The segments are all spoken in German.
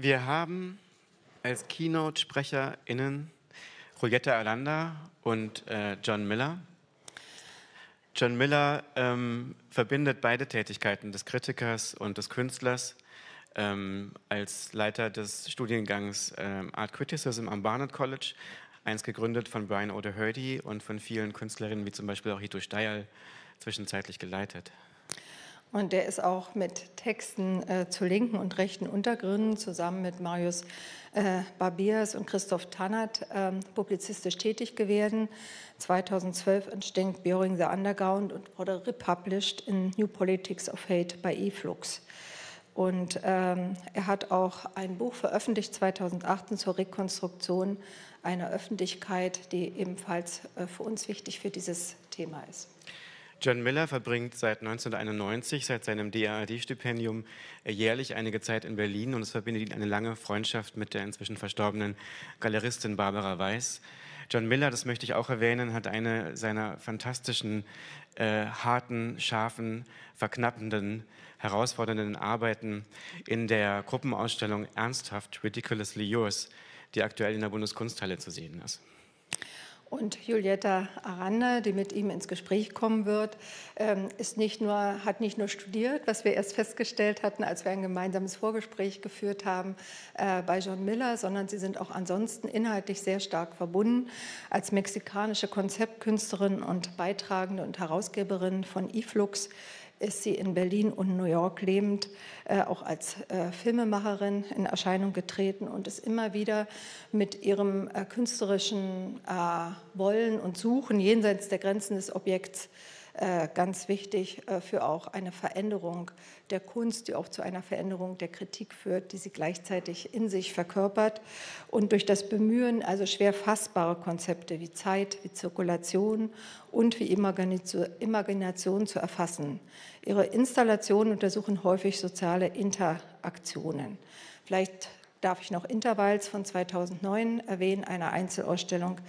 Wir haben als Keynote-SprecherInnen Juliette Alanda und äh, John Miller. John Miller ähm, verbindet beide Tätigkeiten des Kritikers und des Künstlers ähm, als Leiter des Studiengangs ähm, Art Criticism am Barnard College, eins gegründet von Brian O'Doherty und von vielen Künstlerinnen wie zum Beispiel auch Hito Steyerl zwischenzeitlich geleitet. Und der ist auch mit Texten äh, zu linken und rechten Untergründen zusammen mit Marius äh, Barbiers und Christoph Tannert äh, publizistisch tätig gewesen. 2012 entstand Björing the Underground und wurde republished in New Politics of Hate bei eFlux. Und ähm, er hat auch ein Buch veröffentlicht 2008 zur Rekonstruktion einer Öffentlichkeit, die ebenfalls äh, für uns wichtig für dieses Thema ist. John Miller verbringt seit 1991, seit seinem DAAD-Stipendium, äh, jährlich einige Zeit in Berlin und es verbindet ihn eine lange Freundschaft mit der inzwischen verstorbenen Galeristin Barbara Weiß. John Miller, das möchte ich auch erwähnen, hat eine seiner fantastischen, äh, harten, scharfen, verknappenden, herausfordernden Arbeiten in der Gruppenausstellung Ernsthaft, Ridiculously Yours, die aktuell in der Bundeskunsthalle zu sehen ist. Und Julietta Aranda, die mit ihm ins Gespräch kommen wird, ähm, ist nicht nur, hat nicht nur studiert, was wir erst festgestellt hatten, als wir ein gemeinsames Vorgespräch geführt haben äh, bei John Miller, sondern sie sind auch ansonsten inhaltlich sehr stark verbunden. Als mexikanische Konzeptkünstlerin und Beitragende und Herausgeberin von eFlux ist sie in Berlin und New York lebend äh, auch als äh, Filmemacherin in Erscheinung getreten und ist immer wieder mit ihrem äh, künstlerischen äh, Wollen und Suchen jenseits der Grenzen des Objekts ganz wichtig äh, für auch eine Veränderung der Kunst, die auch zu einer Veränderung der Kritik führt, die sie gleichzeitig in sich verkörpert. Und durch das Bemühen, also schwer fassbare Konzepte wie Zeit, wie Zirkulation und wie Imagination zu erfassen. Ihre Installationen untersuchen häufig soziale Interaktionen. Vielleicht darf ich noch Intervalls von 2009 erwähnen, eine Einzelausstellung,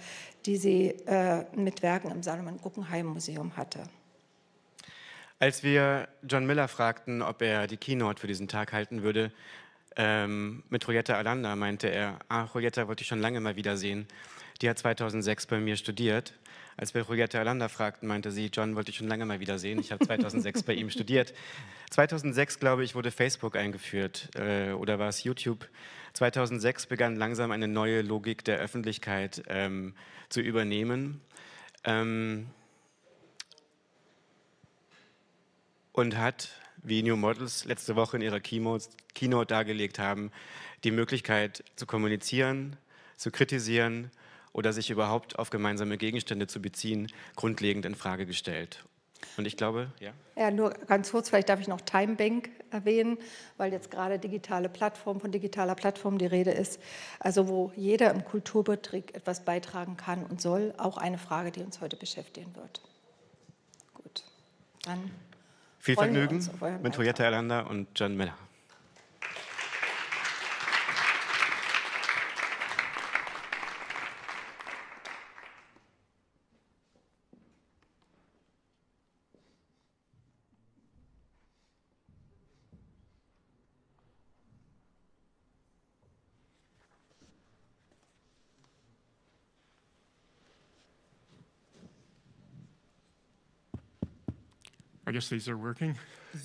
die sie äh, mit Werken im Salomon Guggenheim Museum hatte. Als wir John Miller fragten, ob er die Keynote für diesen Tag halten würde, ähm, mit Royetta Alanda meinte er, ah, Royetta wollte ich schon lange mal wiedersehen. Die hat 2006 bei mir studiert. Als wir Royetta Alanda fragten, meinte sie, John wollte ich schon lange mal wiedersehen. Ich habe 2006 bei ihm studiert. 2006, glaube ich, wurde Facebook eingeführt äh, oder war es YouTube. 2006 begann langsam eine neue Logik der Öffentlichkeit ähm, zu übernehmen. Ähm, und hat, wie New Models letzte Woche in ihrer Keynote, dargelegt haben, die Möglichkeit zu kommunizieren, zu kritisieren oder sich überhaupt auf gemeinsame Gegenstände zu beziehen, grundlegend in Frage gestellt. Und ich glaube, ja. Ja, nur ganz kurz, vielleicht darf ich noch Timebank erwähnen, weil jetzt gerade digitale Plattform, von digitaler Plattform die Rede ist. Also wo jeder im Kulturbetrieb etwas beitragen kann und soll, auch eine Frage, die uns heute beschäftigen wird. Gut, dann viel Vergnügen mit Toyota Erlander und John Miller.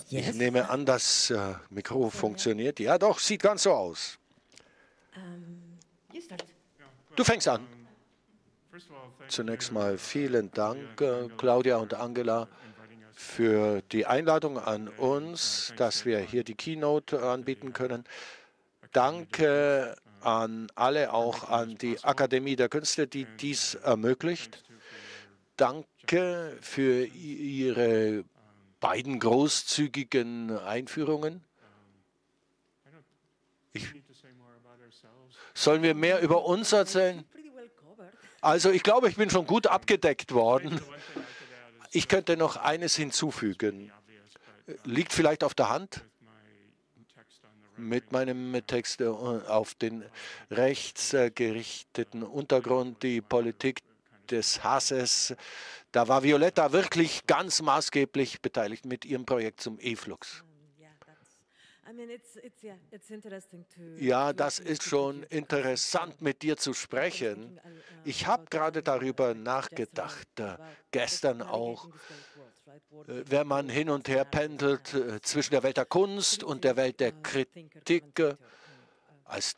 Yes. Ich nehme an, das äh, Mikro funktioniert. Ja, doch, sieht ganz so aus. Du fängst an. Zunächst mal vielen Dank, äh, Claudia und Angela, für die Einladung an uns, dass wir hier die Keynote anbieten können. Danke an alle, auch an die Akademie der Künste, die dies ermöglicht. Danke für Ihre beiden großzügigen Einführungen? Ich, sollen wir mehr über uns erzählen? Also ich glaube, ich bin schon gut abgedeckt worden. Ich könnte noch eines hinzufügen. Liegt vielleicht auf der Hand? Mit meinem Text äh, auf den rechtsgerichteten Untergrund, die Politik des Hasses, da war Violetta wirklich ganz maßgeblich beteiligt mit ihrem Projekt zum E-Flux. Ja, das ist schon interessant, mit dir zu sprechen. Ich habe gerade darüber nachgedacht, äh, gestern auch, äh, wenn man hin und her pendelt äh, zwischen der Welt der Kunst und der Welt der Kritik als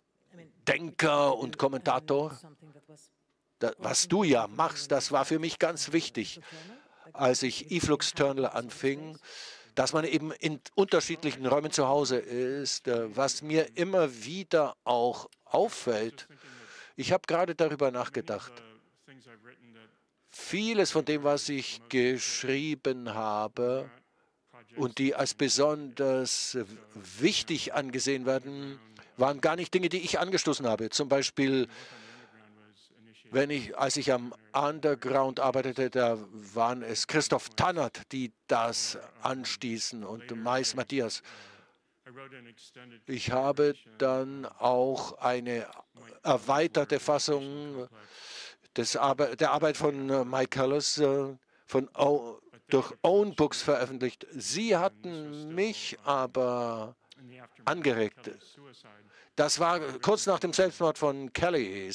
Denker und Kommentator. Was du ja machst, das war für mich ganz wichtig, als ich eFlux Terminal anfing dass man eben in unterschiedlichen Räumen zu Hause ist, äh, was mir immer wieder auch auffällt. Ich habe gerade darüber nachgedacht. Vieles von dem, was ich geschrieben habe und die als besonders wichtig angesehen werden, waren gar nicht Dinge, die ich angestoßen habe. Zum Beispiel wenn ich, als ich am Underground arbeitete, da waren es Christoph Tannert, die das anstießen und Mais Matthias. Ich habe dann auch eine erweiterte Fassung des Arbe der Arbeit von Mike Callis äh, von o durch Own Books veröffentlicht. Sie hatten mich aber angeregt. Das war kurz nach dem Selbstmord von Kelly.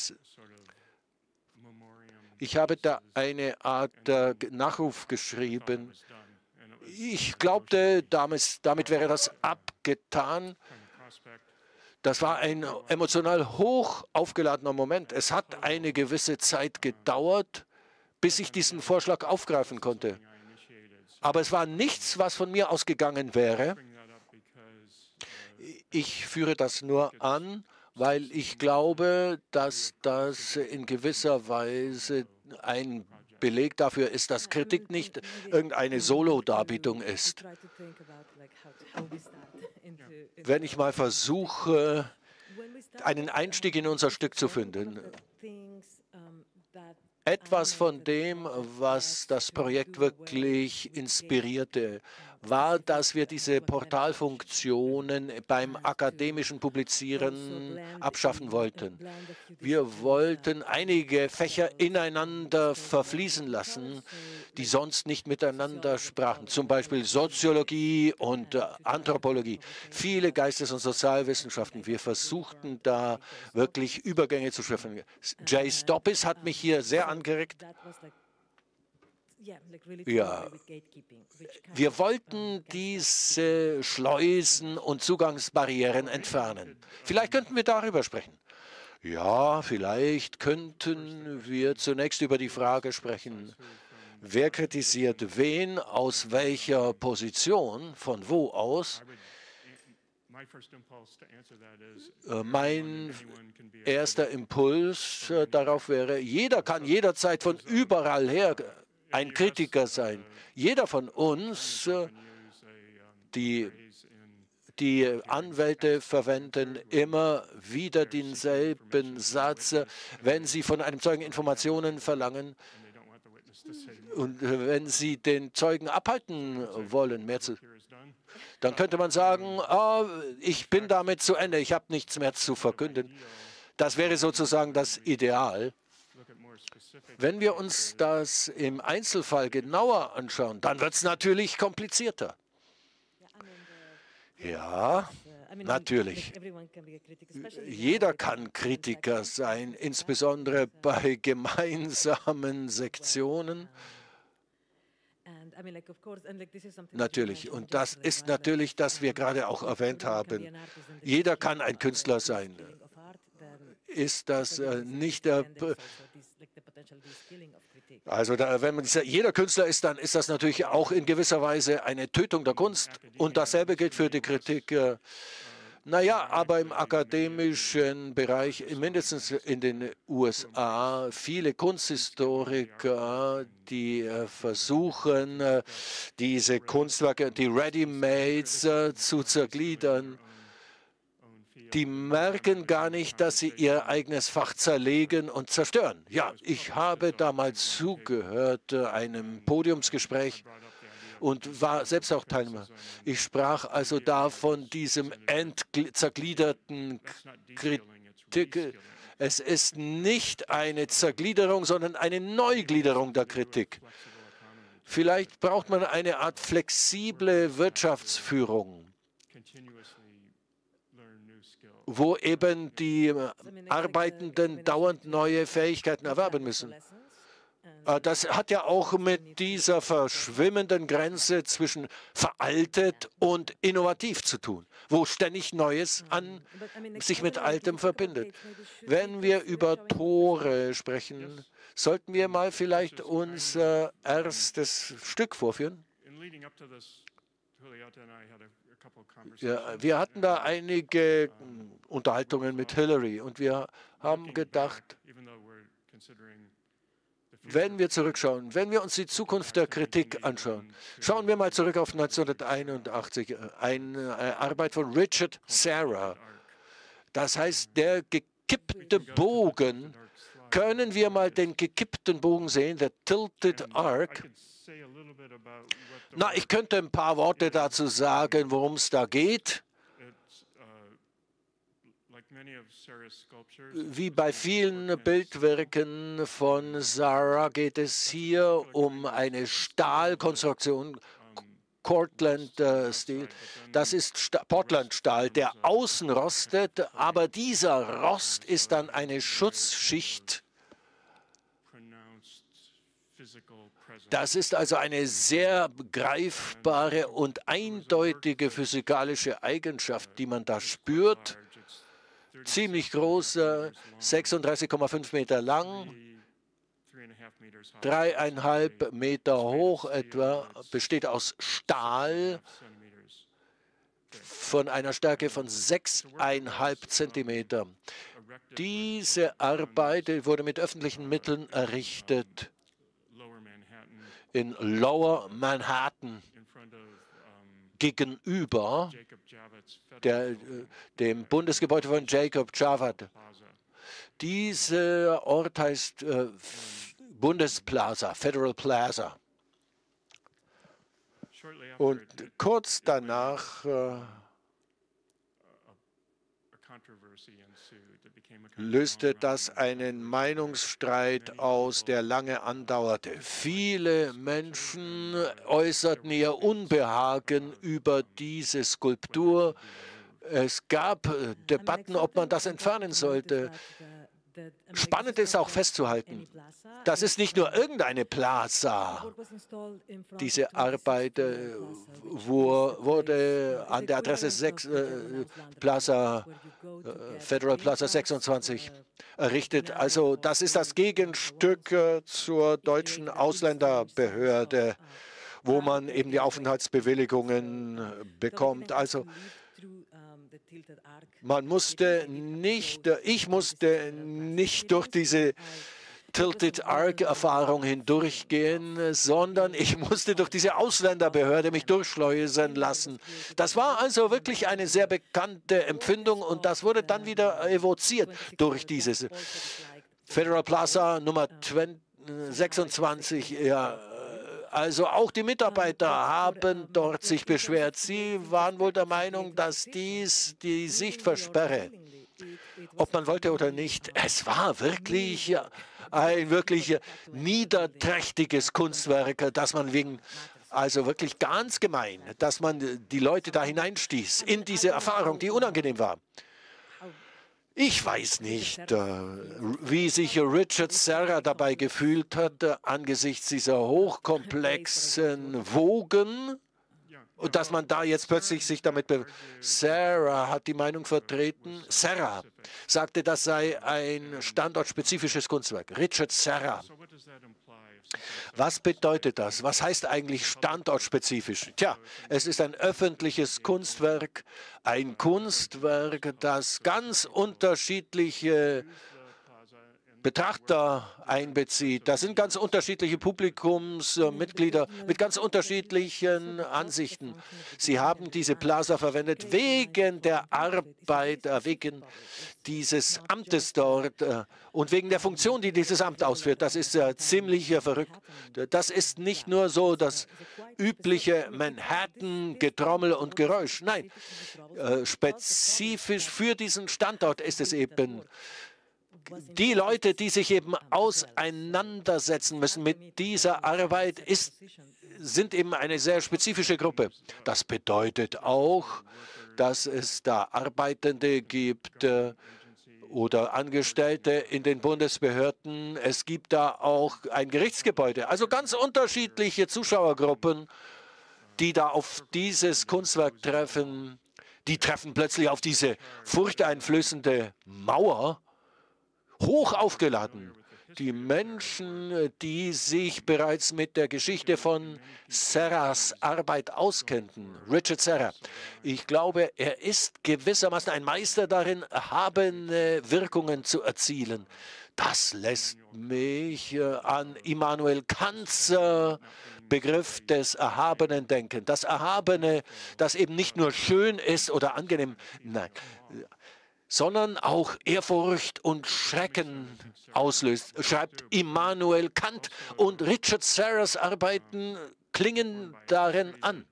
Ich habe da eine Art äh, Nachruf geschrieben. Ich glaubte, damit, damit wäre das abgetan. Das war ein emotional hoch aufgeladener Moment. Es hat eine gewisse Zeit gedauert, bis ich diesen Vorschlag aufgreifen konnte. Aber es war nichts, was von mir ausgegangen wäre. Ich führe das nur an, weil ich glaube, dass das in gewisser Weise ein Beleg dafür ist, dass Kritik nicht irgendeine Solo-Darbietung ist. Wenn ich mal versuche, einen Einstieg in unser Stück zu finden, etwas von dem, was das Projekt wirklich inspirierte, war, dass wir diese Portalfunktionen beim akademischen Publizieren abschaffen wollten. Wir wollten einige Fächer ineinander verfließen lassen, die sonst nicht miteinander sprachen, zum Beispiel Soziologie und Anthropologie, viele Geistes- und Sozialwissenschaften. Wir versuchten da wirklich Übergänge zu schaffen. Jay Stoppis hat mich hier sehr angeregt. Ja, wir wollten diese Schleusen und Zugangsbarrieren entfernen. Vielleicht könnten wir darüber sprechen. Ja, vielleicht könnten wir zunächst über die Frage sprechen, wer kritisiert wen, aus welcher Position, von wo aus. Äh, mein erster Impuls äh, darauf wäre, jeder kann jederzeit von überall her ein Kritiker sein. Jeder von uns, äh, die, die Anwälte verwenden immer wieder denselben Satz, wenn sie von einem Zeugen Informationen verlangen und wenn sie den Zeugen abhalten wollen, mehr zu, dann könnte man sagen, oh, ich bin damit zu Ende, ich habe nichts mehr zu verkünden. Das wäre sozusagen das Ideal. Wenn wir uns das im Einzelfall genauer anschauen, dann wird es natürlich komplizierter. Ja, natürlich. Jeder kann Kritiker sein, insbesondere bei gemeinsamen Sektionen. Natürlich, und das ist natürlich, das wir gerade auch erwähnt haben. Jeder kann ein Künstler sein. Ist das äh, nicht der also da, wenn man jeder Künstler ist, dann ist das natürlich auch in gewisser Weise eine Tötung der Kunst. Und dasselbe gilt für die Kritik. Äh, naja, aber im akademischen Bereich, mindestens in den USA, viele Kunsthistoriker, die äh, versuchen, äh, diese Kunstwerke, die Ready-Mades zu zergliedern die merken gar nicht, dass sie ihr eigenes Fach zerlegen und zerstören. Ja, ich habe damals zugehört äh, einem Podiumsgespräch und war selbst auch Teilnehmer. Ich sprach also da von diesem zergliederten Kritik. Es ist nicht eine Zergliederung, sondern eine Neugliederung der Kritik. Vielleicht braucht man eine Art flexible Wirtschaftsführung wo eben die Arbeitenden dauernd neue Fähigkeiten erwerben müssen. Äh, das hat ja auch mit dieser verschwimmenden Grenze zwischen veraltet und innovativ zu tun, wo ständig Neues an, sich mit Altem verbindet. Wenn wir über Tore sprechen, sollten wir mal vielleicht unser erstes Stück vorführen? Ja, wir hatten da einige Unterhaltungen mit Hillary und wir haben gedacht, wenn wir zurückschauen, wenn wir uns die Zukunft der Kritik anschauen, schauen wir mal zurück auf 1981, eine Arbeit von Richard Serra. Das heißt, der gekippte Bogen, können wir mal den gekippten Bogen sehen, der Tilted Arc. Na, ich könnte ein paar Worte dazu sagen, worum es da geht. Wie bei vielen Bildwerken von Sarah geht es hier um eine Stahlkonstruktion, Cortland-Stil. Das ist Portland-Stahl, der außen rostet, aber dieser Rost ist dann eine Schutzschicht. Das ist also eine sehr greifbare und eindeutige physikalische Eigenschaft, die man da spürt ziemlich groß, 36,5 Meter lang, dreieinhalb Meter hoch etwa, besteht aus Stahl von einer Stärke von 6,5 Zentimeter. Diese Arbeit wurde mit öffentlichen Mitteln errichtet in Lower Manhattan gegenüber der, äh, dem Bundesgebäude von Jacob Javad. Dieser Ort heißt äh, Bundesplaza, Federal Plaza. Und kurz danach äh, löste das einen Meinungsstreit aus, der lange andauerte. Viele Menschen äußerten ihr Unbehagen über diese Skulptur. Es gab Debatten, ob man das entfernen sollte. Spannend ist auch festzuhalten, das ist nicht nur irgendeine Plaza. Diese Arbeit äh, wurde an der Adresse 6, äh, Plaza, äh, Federal Plaza 26 errichtet. Also das ist das Gegenstück äh, zur deutschen Ausländerbehörde, wo man eben die Aufenthaltsbewilligungen bekommt. Also man musste nicht, ich musste nicht durch diese Tilted Arc-Erfahrung hindurchgehen, sondern ich musste durch diese Ausländerbehörde mich durchschleusen lassen. Das war also wirklich eine sehr bekannte Empfindung und das wurde dann wieder evoziert durch dieses Federal Plaza Nummer 26. Ja, also auch die Mitarbeiter haben dort sich beschwert. Sie waren wohl der Meinung, dass dies die Sicht versperre. Ob man wollte oder nicht, es war wirklich ein wirklich niederträchtiges Kunstwerk, das man wegen also wirklich ganz gemein, dass man die Leute da hineinstieß in diese Erfahrung, die unangenehm war. Ich weiß nicht, äh, wie sich Richard Serra dabei gefühlt hat äh, angesichts dieser hochkomplexen Wogen und dass man da jetzt plötzlich sich damit... Sarah hat die Meinung vertreten, Serra sagte, das sei ein standortspezifisches Kunstwerk. Richard Serra. Was bedeutet das? Was heißt eigentlich standortspezifisch? Tja, es ist ein öffentliches Kunstwerk, ein Kunstwerk, das ganz unterschiedliche Betrachter einbezieht. Das sind ganz unterschiedliche Publikumsmitglieder mit ganz unterschiedlichen Ansichten. Sie haben diese Plaza verwendet wegen der Arbeit, äh, wegen dieses Amtes dort äh, und wegen der Funktion, die dieses Amt ausführt. Das ist ziemlich verrückt. Das ist nicht nur so das übliche Manhattan-Getrommel und Geräusch. Nein, äh, spezifisch für diesen Standort ist es eben die Leute, die sich eben auseinandersetzen müssen mit dieser Arbeit, ist, sind eben eine sehr spezifische Gruppe. Das bedeutet auch, dass es da Arbeitende gibt äh, oder Angestellte in den Bundesbehörden. Es gibt da auch ein Gerichtsgebäude. Also ganz unterschiedliche Zuschauergruppen, die da auf dieses Kunstwerk treffen. Die treffen plötzlich auf diese furchteinflößende Mauer, hoch aufgeladen die Menschen, die sich bereits mit der Geschichte von Serras Arbeit auskennten. Richard Serra. Ich glaube, er ist gewissermaßen ein Meister darin, erhabene Wirkungen zu erzielen. Das lässt mich äh, an Immanuel Kants Begriff des Erhabenen denken. Das Erhabene, das eben nicht nur schön ist oder angenehm, nein, sondern auch Ehrfurcht und Schrecken auslöst, schreibt Immanuel Kant. Und Richard Serras Arbeiten klingen darin an.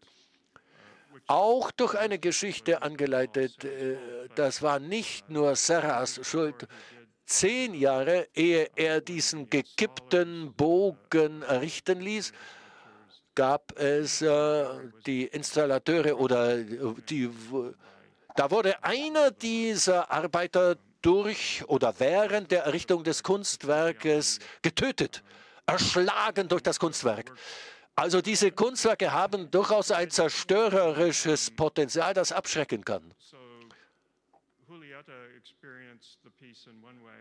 Auch durch eine Geschichte angeleitet, äh, das war nicht nur Serras Schuld. Zehn Jahre, ehe er diesen gekippten Bogen errichten ließ, gab es äh, die Installateure oder die da wurde einer dieser Arbeiter durch oder während der Errichtung des Kunstwerkes getötet, erschlagen durch das Kunstwerk. Also diese Kunstwerke haben durchaus ein zerstörerisches Potenzial, das abschrecken kann.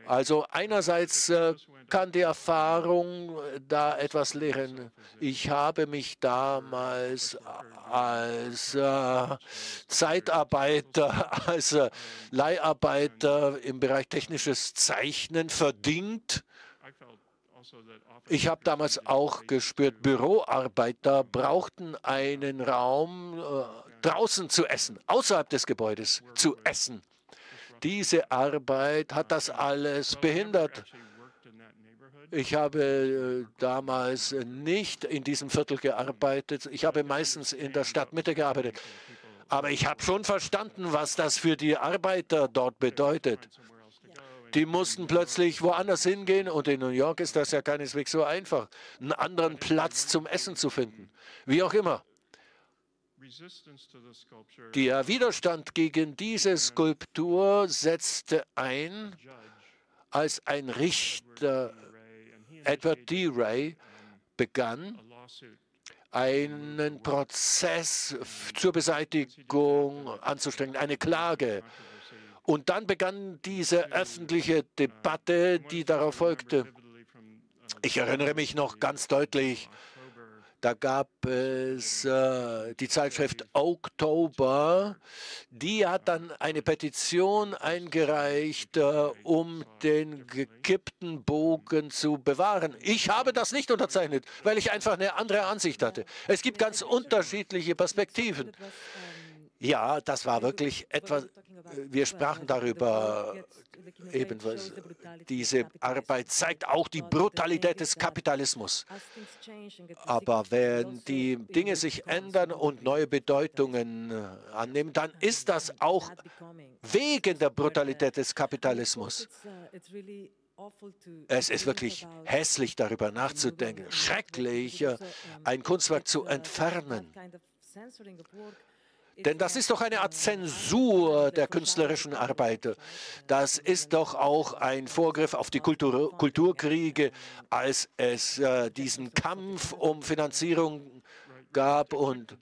Also einerseits äh, kann die Erfahrung äh, da etwas lehren. Ich habe mich damals als äh, Zeitarbeiter, als Leiharbeiter im Bereich technisches Zeichnen verdient. Ich habe damals auch gespürt, Büroarbeiter brauchten einen Raum äh, draußen zu essen, außerhalb des Gebäudes zu essen. Diese Arbeit hat das alles behindert. Ich habe äh, damals nicht in diesem Viertel gearbeitet. Ich habe meistens in der Stadtmitte gearbeitet. Aber ich habe schon verstanden, was das für die Arbeiter dort bedeutet. Die mussten plötzlich woanders hingehen und in New York ist das ja keineswegs so einfach, einen anderen Platz zum Essen zu finden. Wie auch immer. Der Widerstand gegen diese Skulptur setzte ein, als ein Richter, Edward D. Ray, begann, einen Prozess zur Beseitigung anzustrengen, eine Klage. Und dann begann diese öffentliche Debatte, die darauf folgte. Ich erinnere mich noch ganz deutlich da gab es äh, die Zeitschrift Oktober, die hat dann eine Petition eingereicht, äh, um den gekippten Bogen zu bewahren. Ich habe das nicht unterzeichnet, weil ich einfach eine andere Ansicht hatte. Es gibt ganz unterschiedliche Perspektiven. Ja, das war wirklich etwas, wir sprachen darüber ebenfalls. Diese Arbeit zeigt auch die Brutalität des Kapitalismus. Aber wenn die Dinge sich ändern und neue Bedeutungen äh, annehmen, dann ist das auch wegen der Brutalität des Kapitalismus. Es ist wirklich hässlich, darüber nachzudenken, schrecklich, äh, ein Kunstwerk zu entfernen. Denn das ist doch eine Art Zensur der künstlerischen Arbeit. Das ist doch auch ein Vorgriff auf die Kultur Kulturkriege, als es äh, diesen Kampf um Finanzierung gab. Und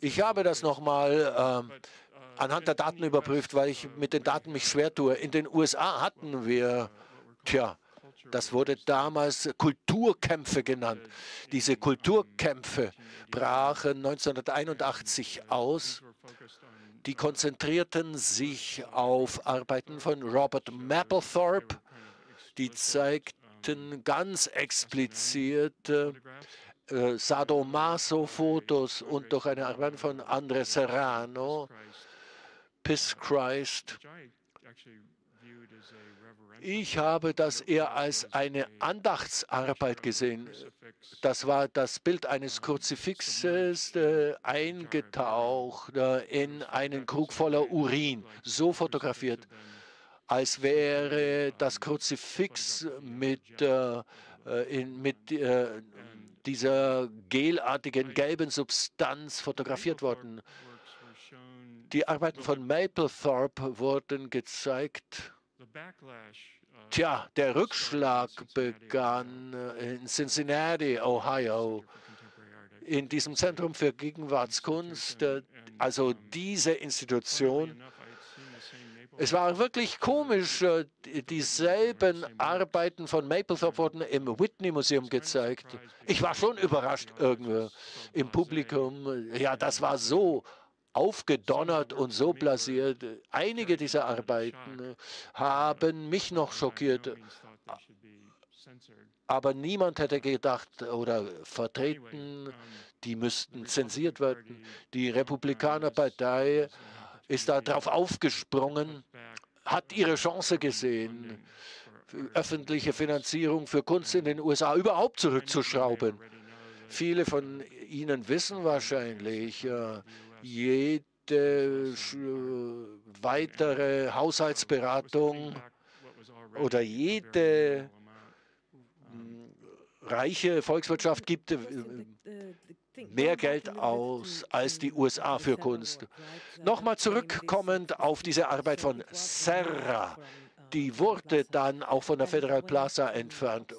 ich habe das nochmal äh, anhand der Daten überprüft, weil ich mit den Daten mich schwer tue. In den USA hatten wir, tja, das wurde damals Kulturkämpfe genannt. Diese Kulturkämpfe brachen 1981 aus. Die konzentrierten sich auf Arbeiten von Robert Mapplethorpe. Die zeigten ganz explizit äh, Sadomaso-Fotos und durch eine Arbeit von Andre Serrano, Piss Christ. Ich habe das eher als eine Andachtsarbeit gesehen. Das war das Bild eines Kruzifixes äh, eingetaucht äh, in einen Krug voller Urin, so fotografiert, als wäre das Kruzifix mit, äh, in, mit äh, dieser gelartigen gelben Substanz fotografiert worden. Die Arbeiten von Mapplethorpe wurden gezeigt. Tja, der Rückschlag begann in Cincinnati, Ohio, in diesem Zentrum für Gegenwartskunst. Also diese Institution es war wirklich komisch, äh, dieselben Arbeiten von Mapplethorpe wurden im Whitney Museum gezeigt. Ich war schon überrascht irgendwo im Publikum. Ja, das war so aufgedonnert und so blasiert. Einige dieser Arbeiten haben mich noch schockiert. Aber niemand hätte gedacht oder vertreten, die müssten zensiert werden. Die Republikanerpartei ist da drauf aufgesprungen, hat ihre Chance gesehen, öffentliche Finanzierung für Kunst in den USA überhaupt zurückzuschrauben. Viele von Ihnen wissen wahrscheinlich, äh, jede weitere Haushaltsberatung oder jede reiche Volkswirtschaft gibt äh, mehr Geld aus als die USA für Kunst. Nochmal zurückkommend auf diese Arbeit von Serra. Die wurde dann auch von der Federal Plaza entfernt.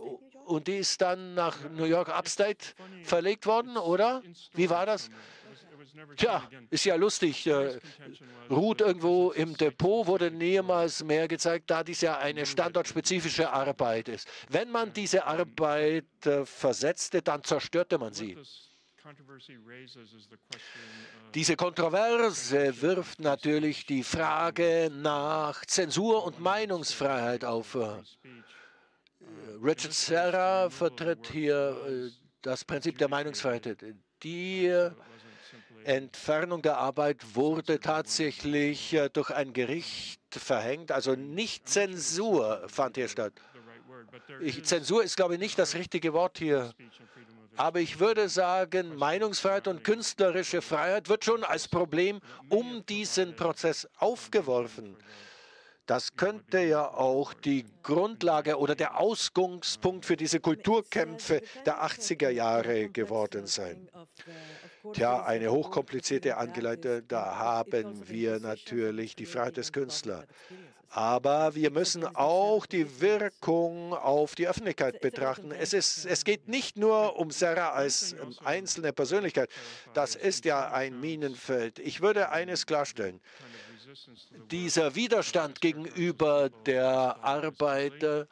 Und die ist dann nach New York Upstate verlegt worden, oder? Wie war das? Tja, ist ja lustig. Äh, ruht irgendwo im Depot, wurde niemals mehr gezeigt, da dies ja eine standortspezifische Arbeit ist. Wenn man diese Arbeit äh, versetzte, dann zerstörte man sie. Diese Kontroverse wirft natürlich die Frage nach Zensur und Meinungsfreiheit auf. Äh, Richard Serra vertritt hier äh, das Prinzip der Meinungsfreiheit. Die Entfernung der Arbeit wurde tatsächlich äh, durch ein Gericht verhängt, also nicht Zensur fand hier statt. Ich, Zensur ist, glaube ich, nicht das richtige Wort hier. Aber ich würde sagen, Meinungsfreiheit und künstlerische Freiheit wird schon als Problem um diesen Prozess aufgeworfen. Das könnte ja auch die Grundlage oder der Ausgangspunkt für diese Kulturkämpfe der 80er Jahre geworden sein. Tja, eine hochkomplizierte Angeleitete, da haben wir natürlich die Freiheit des Künstlers. Aber wir müssen auch die Wirkung auf die Öffentlichkeit betrachten. Es, ist, es geht nicht nur um Serra als einzelne Persönlichkeit. Das ist ja ein Minenfeld. Ich würde eines klarstellen. Dieser Widerstand gegenüber der Arbeit,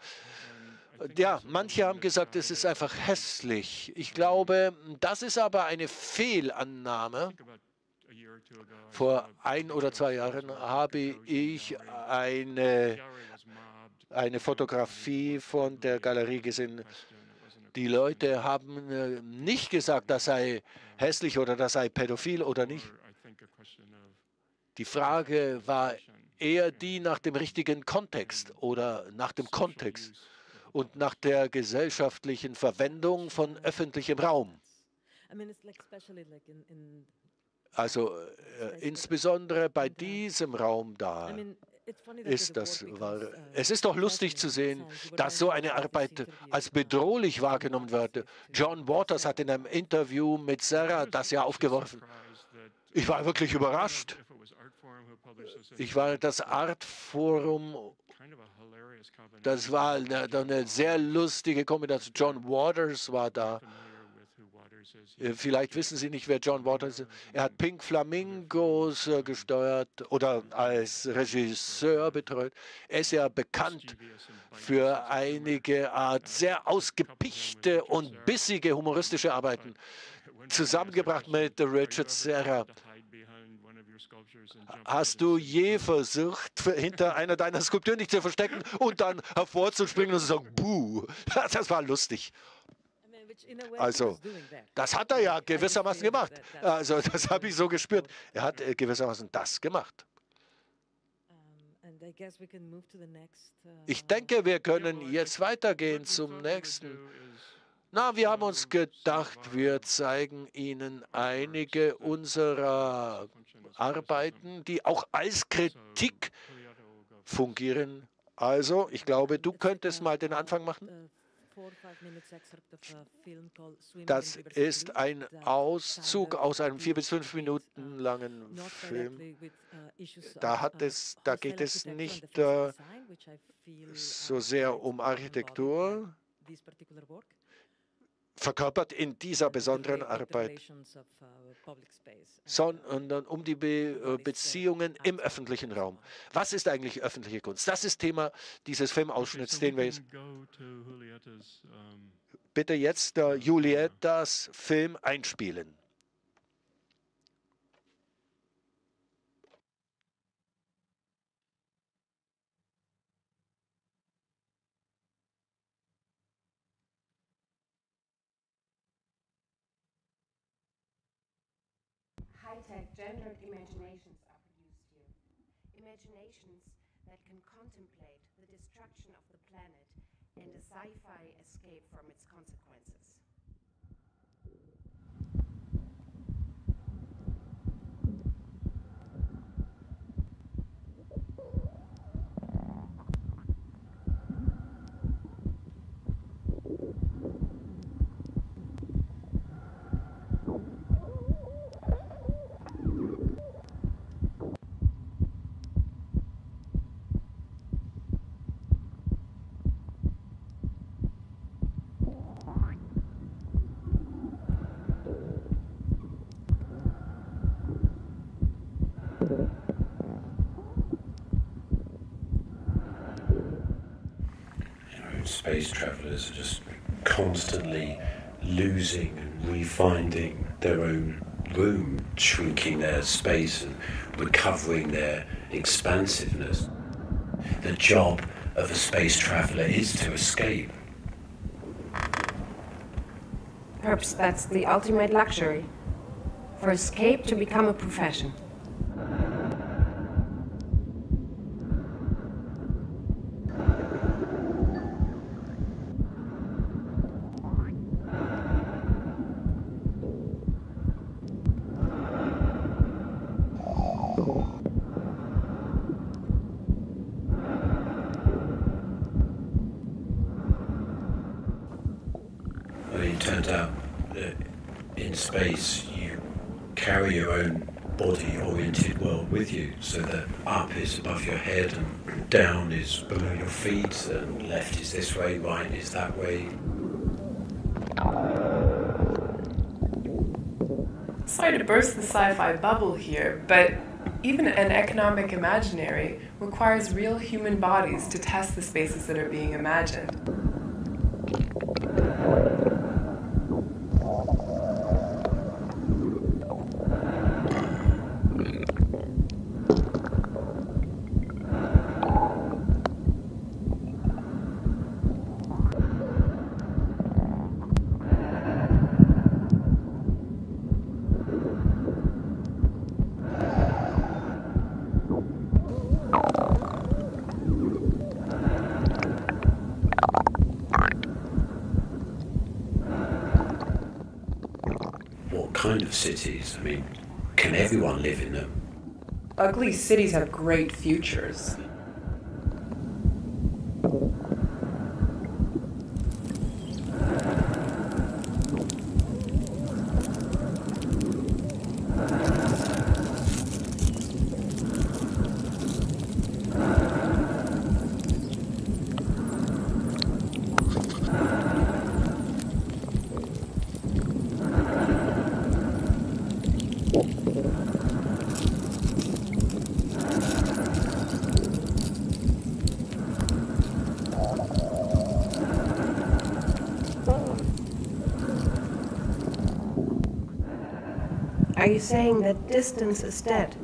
ja, manche haben gesagt, es ist einfach hässlich. Ich glaube, das ist aber eine Fehlannahme. Vor ein oder zwei Jahren habe ich eine, eine Fotografie von der Galerie gesehen. Die Leute haben äh, nicht gesagt, das sei hässlich oder das sei pädophil oder nicht. Die Frage war eher die nach dem richtigen Kontext oder nach dem Kontext und nach der gesellschaftlichen Verwendung von öffentlichem Raum. Also äh, insbesondere bei diesem Raum da ist das war, es ist doch lustig zu sehen, dass so eine Arbeit als bedrohlich wahrgenommen wird. John Waters hat in einem Interview mit Sarah das ja aufgeworfen. Ich war wirklich überrascht. Ich war das Artforum. Das war eine, eine sehr lustige Kombination. John Waters war da. Äh, vielleicht wissen Sie nicht, wer John Waters ist. Er hat Pink Flamingos äh, gesteuert oder als Regisseur betreut. Er ist ja bekannt für einige Art sehr ausgepichte und bissige humoristische Arbeiten, zusammengebracht mit Richard Serra. Hast du je versucht, hinter einer deiner Skulpturen dich zu verstecken und dann hervorzuspringen und zu sagen, buh, das war lustig. Also, das hat er ja gewissermaßen gemacht. Also, das habe ich so gespürt. Er hat äh, gewissermaßen das gemacht. Ich denke, wir können jetzt weitergehen zum nächsten. Na, wir haben uns gedacht, wir zeigen Ihnen einige unserer Arbeiten, die auch als Kritik fungieren. Also, ich glaube, du könntest mal den Anfang machen. Das ist ein Auszug aus einem vier bis fünf Minuten langen Film. Da, hat es, da geht es nicht äh, so sehr um Architektur, verkörpert in dieser besonderen Arbeit, sondern um die Be Beziehungen im öffentlichen Raum. Was ist eigentlich öffentliche Kunst? Das ist Thema dieses Filmausschnitts, den wir jetzt. Bitte jetzt uh, Juliettas Film einspielen. And a sci-fi escape from its consequences. Space travelers are just constantly losing and refinding their own room, shrinking their space and recovering their expansiveness. The job of a space traveler is to escape. Perhaps that's the ultimate luxury for escape to become a profession. Burst the sci fi bubble here, but even an economic imaginary requires real human bodies to test the spaces that are being imagined. Kind of cities? I mean, can everyone live in them? Ugly cities have great futures. Are you saying that distance is dead?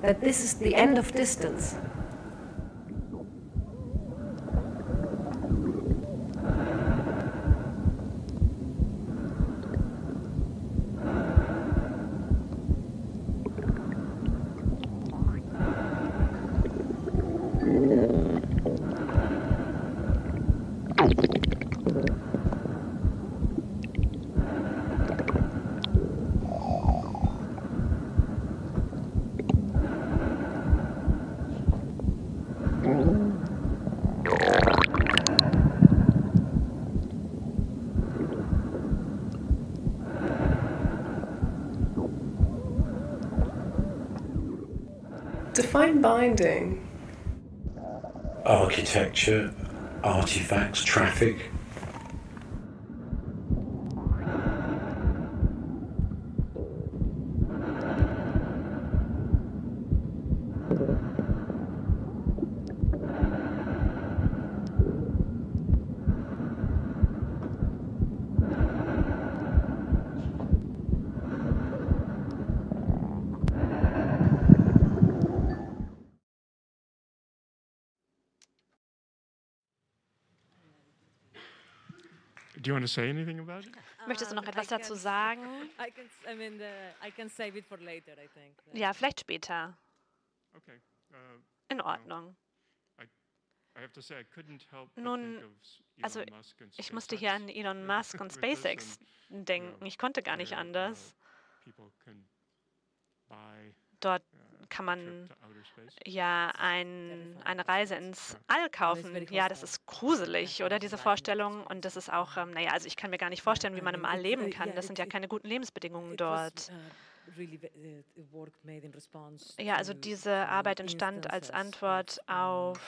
That this is the end of distance? Define binding. Architecture, artifacts, traffic. Do you want to say anything about it? Möchtest du noch etwas I dazu can- sagen? I can, s- I mean, uh, I can save it for later, I think. Ja, vielleicht später. Okay. Uh, In Ordnung. I have to say, I couldn't help but Nun, also Elon Musk and ich musste hier an Elon Musk und SpaceX denken. Ich konnte gar nicht uh, anders. Dort kann a trip man ja ein, eine Reise ins. All kaufen. Ja, das ist gruselig, oder diese Vorstellung? Und das ist auch, ähm, naja, also ich kann mir gar nicht vorstellen, wie man im All leben kann. Das sind ja keine guten Lebensbedingungen dort. Ja, also diese Arbeit entstand als Antwort auf,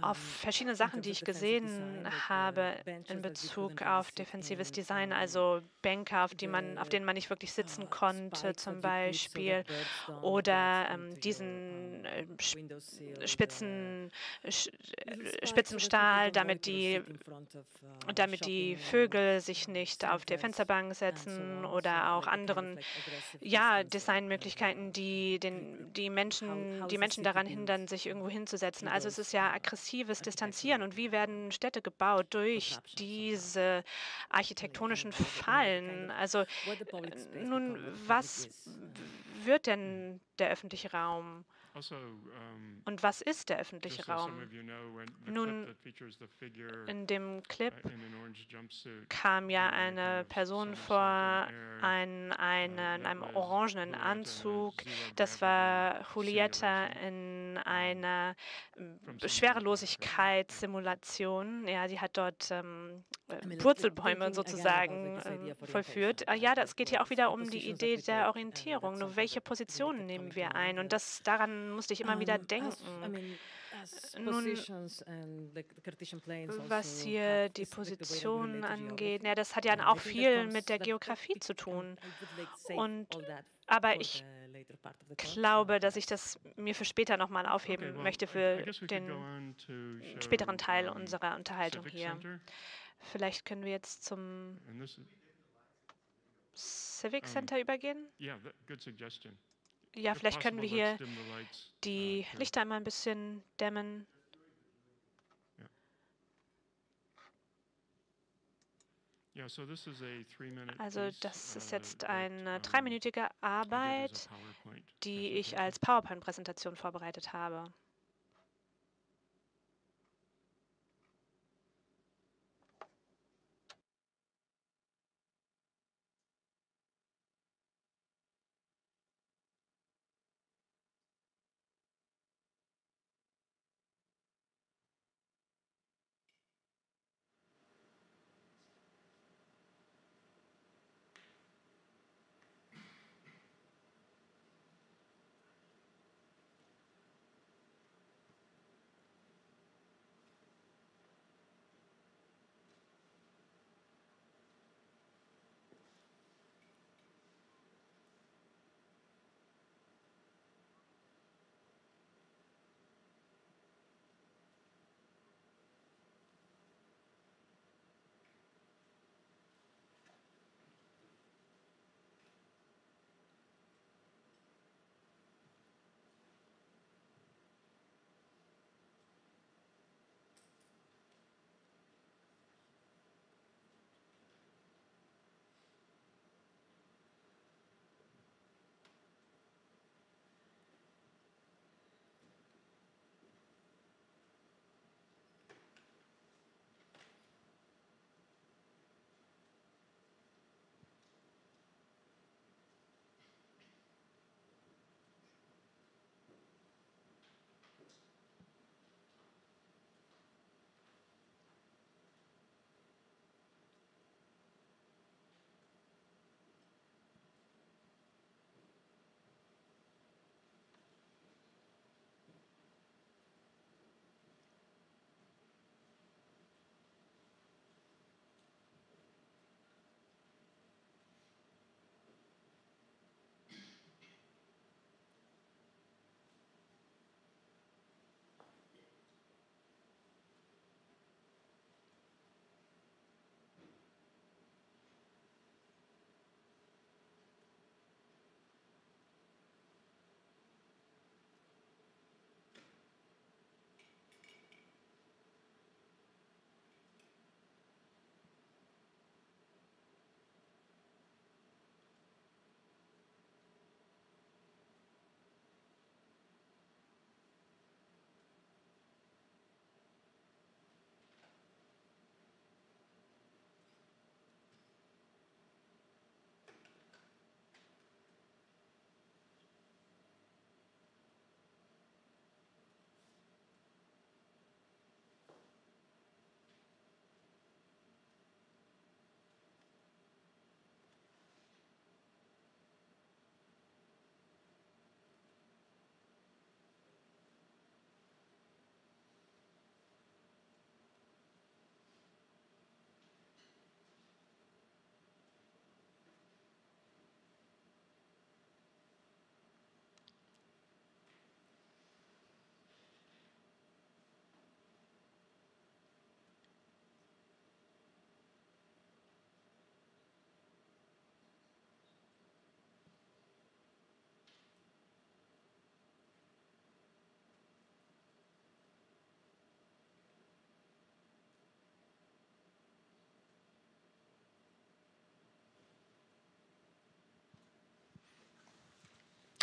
auf verschiedene Sachen, die ich gesehen habe in Bezug auf defensives Design, also Bänke, auf, die man, auf denen man nicht wirklich sitzen konnte, zum Beispiel, oder ähm, diesen äh, spitzen, äh, spitzen Stahl, damit die, damit die Vögel sich nicht auf der Fensterbank setzen oder auch anderen ja, Designmöglichkeiten, die den, die Menschen, die Menschen daran hindern, sich irgendwo hinzusetzen. Also es ist ja aggressives Distanzieren. Und wie werden Städte gebaut durch diese architektonischen Fallen? Also äh, nun, was wird denn der öffentliche Raum? Also, um, Und was ist der öffentliche Raum? Nun, In dem Clip uh, in kam ja uh, eine Person vor, in ein, eine, in einem orangenen Anzug. Das war Julieta Simulation. Einer ähm, from some Schwerelosigkeitssimulation. Ja, sie hat dort ähm, äh, Purzelbäume sozusagen ähm, vollführt. Ah, Ja, das geht hier auch wieder um die Idee der Orientierung. Nur welche Positionen nehmen wir ein? Und das daran musste ich immer wieder denken. Nun, was hier die Positionen angeht, ja, das hat ja auch viel mit der Geografie zu tun. Und, aber ich glaube, dass ich das mir für später nochmal aufheben Okay, well, möchte für den späteren Teil unserer Unterhaltung hier. Vielleicht können wir jetzt zum Civic Center übergehen. Ja, vielleicht können wir hier let's dim the lights, uh, die here. Lichter einmal ein bisschen dämmen. Also das ist uh, jetzt eine dreiminütige Arbeit, die ich als PowerPoint-Präsentation vorbereitet habe.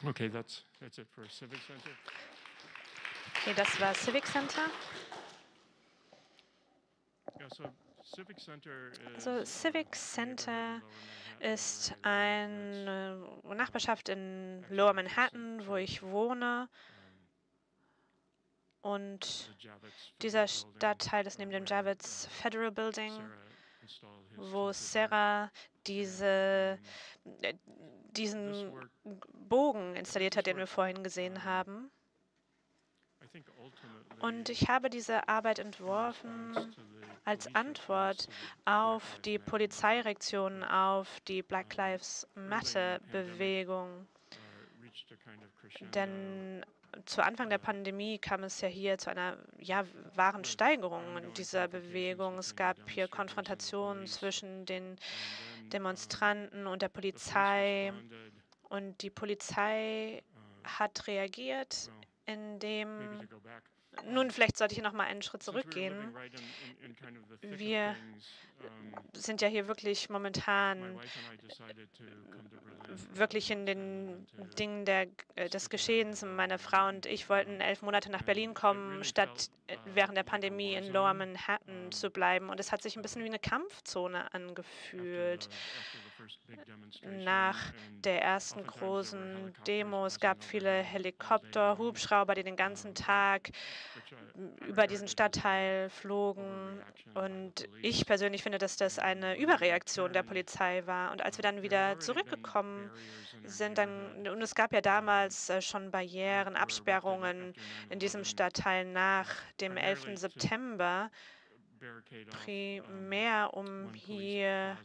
Okay, that's, that's it for Civic Center. Okay, das war Civic Center. Yeah, so Civic Center is, Also uh, Civic Center ist eine Nachbarschaft in Lower Manhattan, wo ich wohne. Und dieser Stadtteil ist neben dem where, Javits uh, Federal Building, wo Sarah diese, äh, diesen Bogen installiert hat, den wir vorhin gesehen haben. Und ich habe diese Arbeit entworfen als Antwort auf die Matter Polizeireaktion auf die Black Lives Matter Bewegung. uh, crescendo. Denn zu Anfang der Pandemie kam es ja hier zu einer ja, wahren Steigerung in dieser Bewegung. Es gab hier Konfrontationen zwischen den Demonstranten und der Polizei. Und die Polizei hat reagiert, indem nun, vielleicht sollte ich noch mal einen Schritt zurückgehen. Wir um, sind ja hier wirklich momentan wirklich in den uh, Dingen der, äh, des Geschehens. Meine Frau und ich wollten elf Monate nach Berlin kommen, statt äh, während der Pandemie in Lower Manhattan zu bleiben. Und es hat sich ein bisschen wie eine Kampfzone angefühlt. Nach der ersten großen Demo. Es gab viele Helikopter, Hubschrauber, die den ganzen Tag über diesen Stadtteil flogen. Und ich persönlich finde, dass das eine Überreaktion der Polizei war. Und als wir dann wieder zurückgekommen sind, dann, und es gab ja damals äh, schon Barrieren, Absperrungen in diesem Stadtteil nach dem 11. September, primär um hier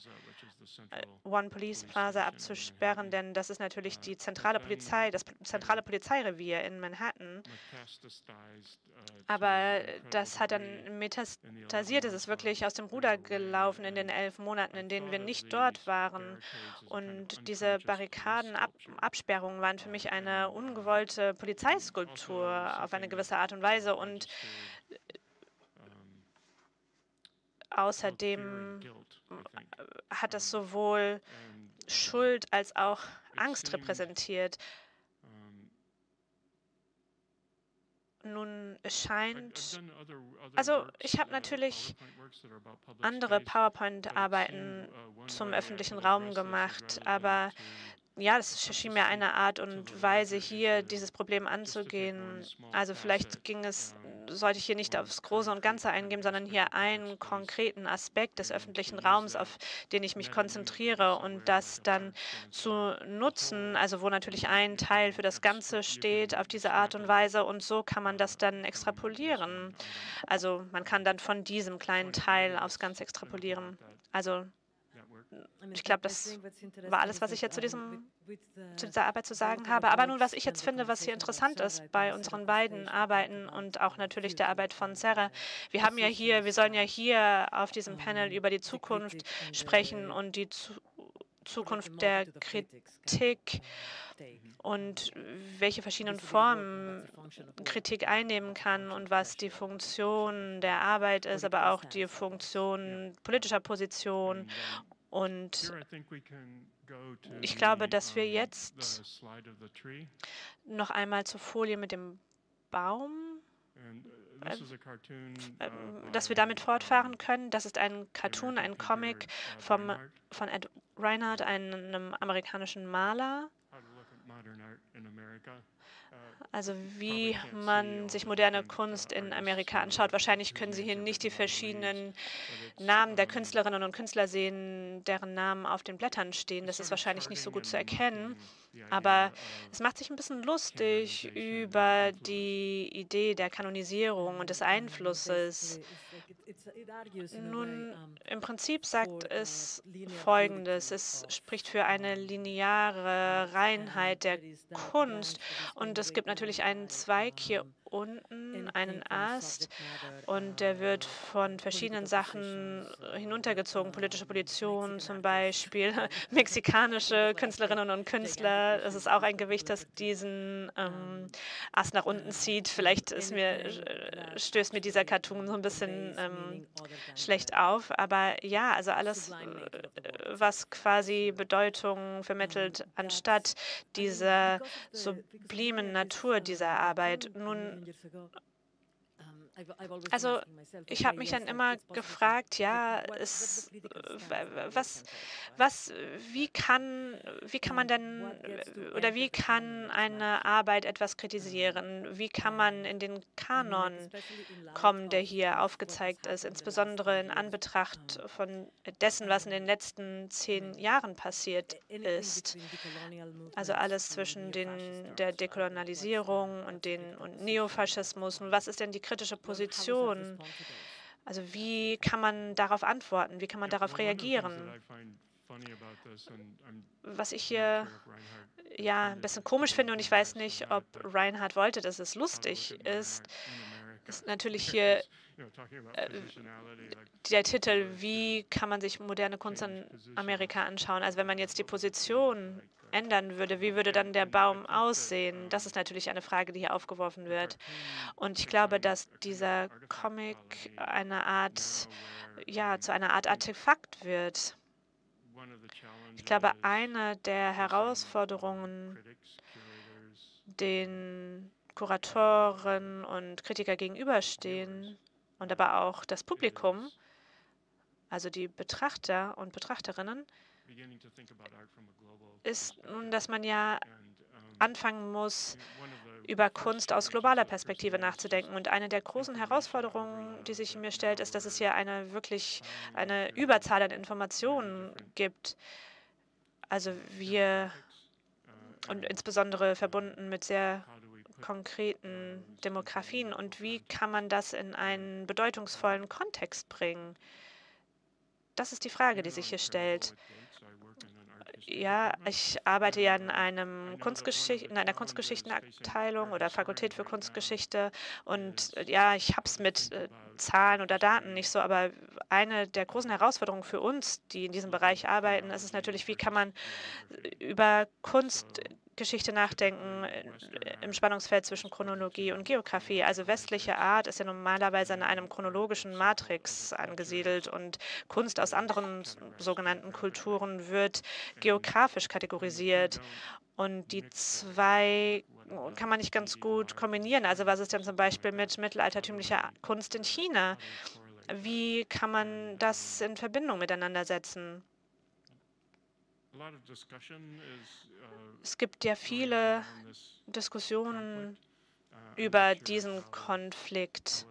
äh, One Police Plaza abzusperren, denn das ist natürlich die zentrale Polizei, das zentrale Polizeirevier in Manhattan. Aber das hat dann metastasiert, es ist wirklich aus dem Ruder gelaufen in den elf Monaten, in denen wir nicht dort waren. Und diese Barrikadenabsperrungen waren für mich eine ungewollte Polizeiskulptur auf eine gewisse Art und Weise. Und außerdem hat das sowohl Schuld als auch Angst repräsentiert. Nun, es scheint, also ich habe natürlich andere PowerPoint-Arbeiten zum öffentlichen Raum gemacht, aber ja, das schien mir eine Art und Weise, hier dieses Problem anzugehen. Also vielleicht ging es, sollte ich hier nicht aufs Große und Ganze eingehen, sondern hier einen konkreten Aspekt des öffentlichen Raums, auf den ich mich konzentriere und das dann zu nutzen, also wo natürlich ein Teil für das Ganze steht, auf diese Art und Weise und so kann man das dann extrapolieren. Also man kann dann von diesem kleinen Teil aufs Ganze extrapolieren. Also ich glaube, das war alles, was ich jetzt zu, diesem, zu dieser Arbeit zu sagen habe. Aber nun, was ich jetzt finde, was hier interessant ist bei unseren beiden Arbeiten und auch natürlich der Arbeit von Sarah, wir haben ja hier, wir sollen ja hier auf diesem Panel über die Zukunft sprechen und die zu Zukunft der Kritik und welche verschiedenen Formen Kritik einnehmen kann und was die Funktion der Arbeit ist, aber auch die Funktion politischer Position und ich glaube, dass wir jetzt noch einmal zur Folie mit dem Baum, äh, äh, dass wir damit fortfahren können. Das ist ein Cartoon, ein Comic vom, von Ed Reinhardt, einem amerikanischen Maler. Also wie man sich moderne Kunst in Amerika anschaut. Wahrscheinlich können Sie hier nicht die verschiedenen Namen der Künstlerinnen und Künstler sehen, deren Namen auf den Blättern stehen. Das ist wahrscheinlich nicht so gut zu erkennen. Aber es macht sich ein bisschen lustig über die Idee der Kanonisierung und des Einflusses. Nun, im Prinzip sagt es Folgendes. Es spricht für eine lineare Reinheit der Kunst. Und es gibt natürlich einen Zweig hier unten, einen Ast, und der wird von verschiedenen Sachen hinuntergezogen. Politische Positionen zum Beispiel, mexikanische Künstlerinnen und Künstler. Es ist auch ein Gewicht, das diesen ähm, Ast nach unten zieht. Vielleicht ist mir stößt mir dieser Cartoon so ein bisschen ähm, schlecht auf. Aber ja, also alles, äh, was quasi Bedeutung vermittelt, anstatt dieser sublimen Natur dieser Arbeit. Nun Dangers'ı ago. Also ich habe mich dann immer gefragt, ja, es, was, was, wie kann, wie kann man denn oder wie kann eine Arbeit etwas kritisieren? Wie kann man in den Kanon kommen, der hier aufgezeigt ist, insbesondere in Anbetracht von dessen, was in den letzten zehn Jahren passiert ist? Also alles zwischen den, der Dekolonialisierung und den und Neofaschismus. Und was ist denn die kritische Position? Also wie kann man darauf antworten? Wie kann man darauf reagieren? Was ich hier ja ein bisschen komisch finde und ich weiß nicht, ob Reinhard wollte, dass es lustig ist, ist natürlich hier der Titel, wie kann man sich moderne Kunst in Amerika anschauen? Also wenn man jetzt die Position ändern würde, wie würde dann der Baum aussehen? Das ist natürlich eine Frage, die hier aufgeworfen wird. Und ich glaube, dass dieser Comic eine Art, ja, zu einer Art Artefakt wird. Ich glaube, eine der Herausforderungen, den Kuratoren und Kritiker gegenüberstehen und aber auch das Publikum, also die Betrachter und Betrachterinnen, ist nun, dass man ja anfangen muss, über Kunst aus globaler Perspektive nachzudenken. Und eine der großen Herausforderungen, die sich mir stellt, ist, dass es hier eine wirklich eine Überzahl an Informationen gibt. Also wir und insbesondere verbunden mit sehr konkreten Demografien und wie kann man das in einen bedeutungsvollen Kontext bringen? Das ist die Frage, die sich hier stellt. Ja, ich arbeite ja in, einem Kunstgeschicht in einer Kunstgeschichtenabteilung oder Fakultät für Kunstgeschichte und äh, ja, ich habe es mit äh, Zahlen oder Daten nicht so, aber eine der großen Herausforderungen für uns, die in diesem Bereich arbeiten, ist es natürlich, wie kann man über Kunst Geschichte nachdenken äh, im Spannungsfeld zwischen Chronologie und Geografie. Also westliche Art ist ja normalerweise in einem chronologischen Matrix angesiedelt und Kunst aus anderen sogenannten Kulturen wird geografisch kategorisiert. Und die zwei kann man nicht ganz gut kombinieren. Also was ist denn zum Beispiel mit mittelaltertümlicher Kunst in China? Wie kann man das in Verbindung miteinander setzen? Es gibt ja viele Diskussionen uh, über diesen Konflikt.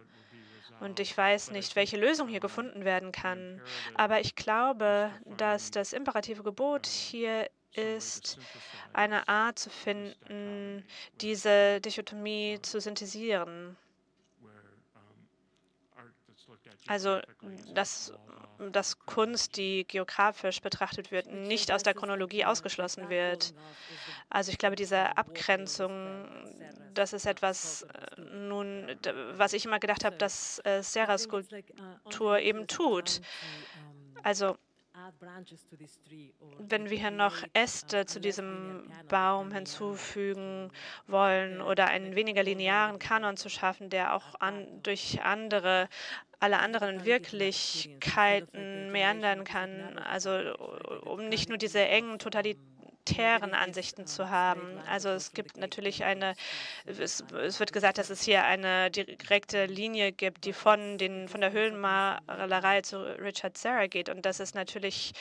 Und ich weiß nicht, welche Lösung hier gefunden werden kann. Aber ich glaube, dass das imperative Gebot hier ist, eine Art zu finden, diese Dichotomie zu synthetisieren. Also, dass, dass Kunst, die geografisch betrachtet wird, nicht aus der Chronologie ausgeschlossen wird. Also ich glaube, diese Abgrenzung, das ist etwas, äh, nun, was ich immer gedacht habe, dass äh, Serra-Skulptur eben tut. Also wenn wir hier noch Äste zu diesem Baum hinzufügen wollen oder einen weniger linearen Kanon zu schaffen, der auch an, durch andere, alle anderen Wirklichkeiten meandern kann, also um nicht nur diese engen totalitären totalitären Ansichten zu haben. Also es gibt natürlich eine, es, es, wird gesagt, dass es hier eine direkte Linie gibt, die von, den, von der Höhlenmalerei zu Richard Serra geht. Und das ist natürlich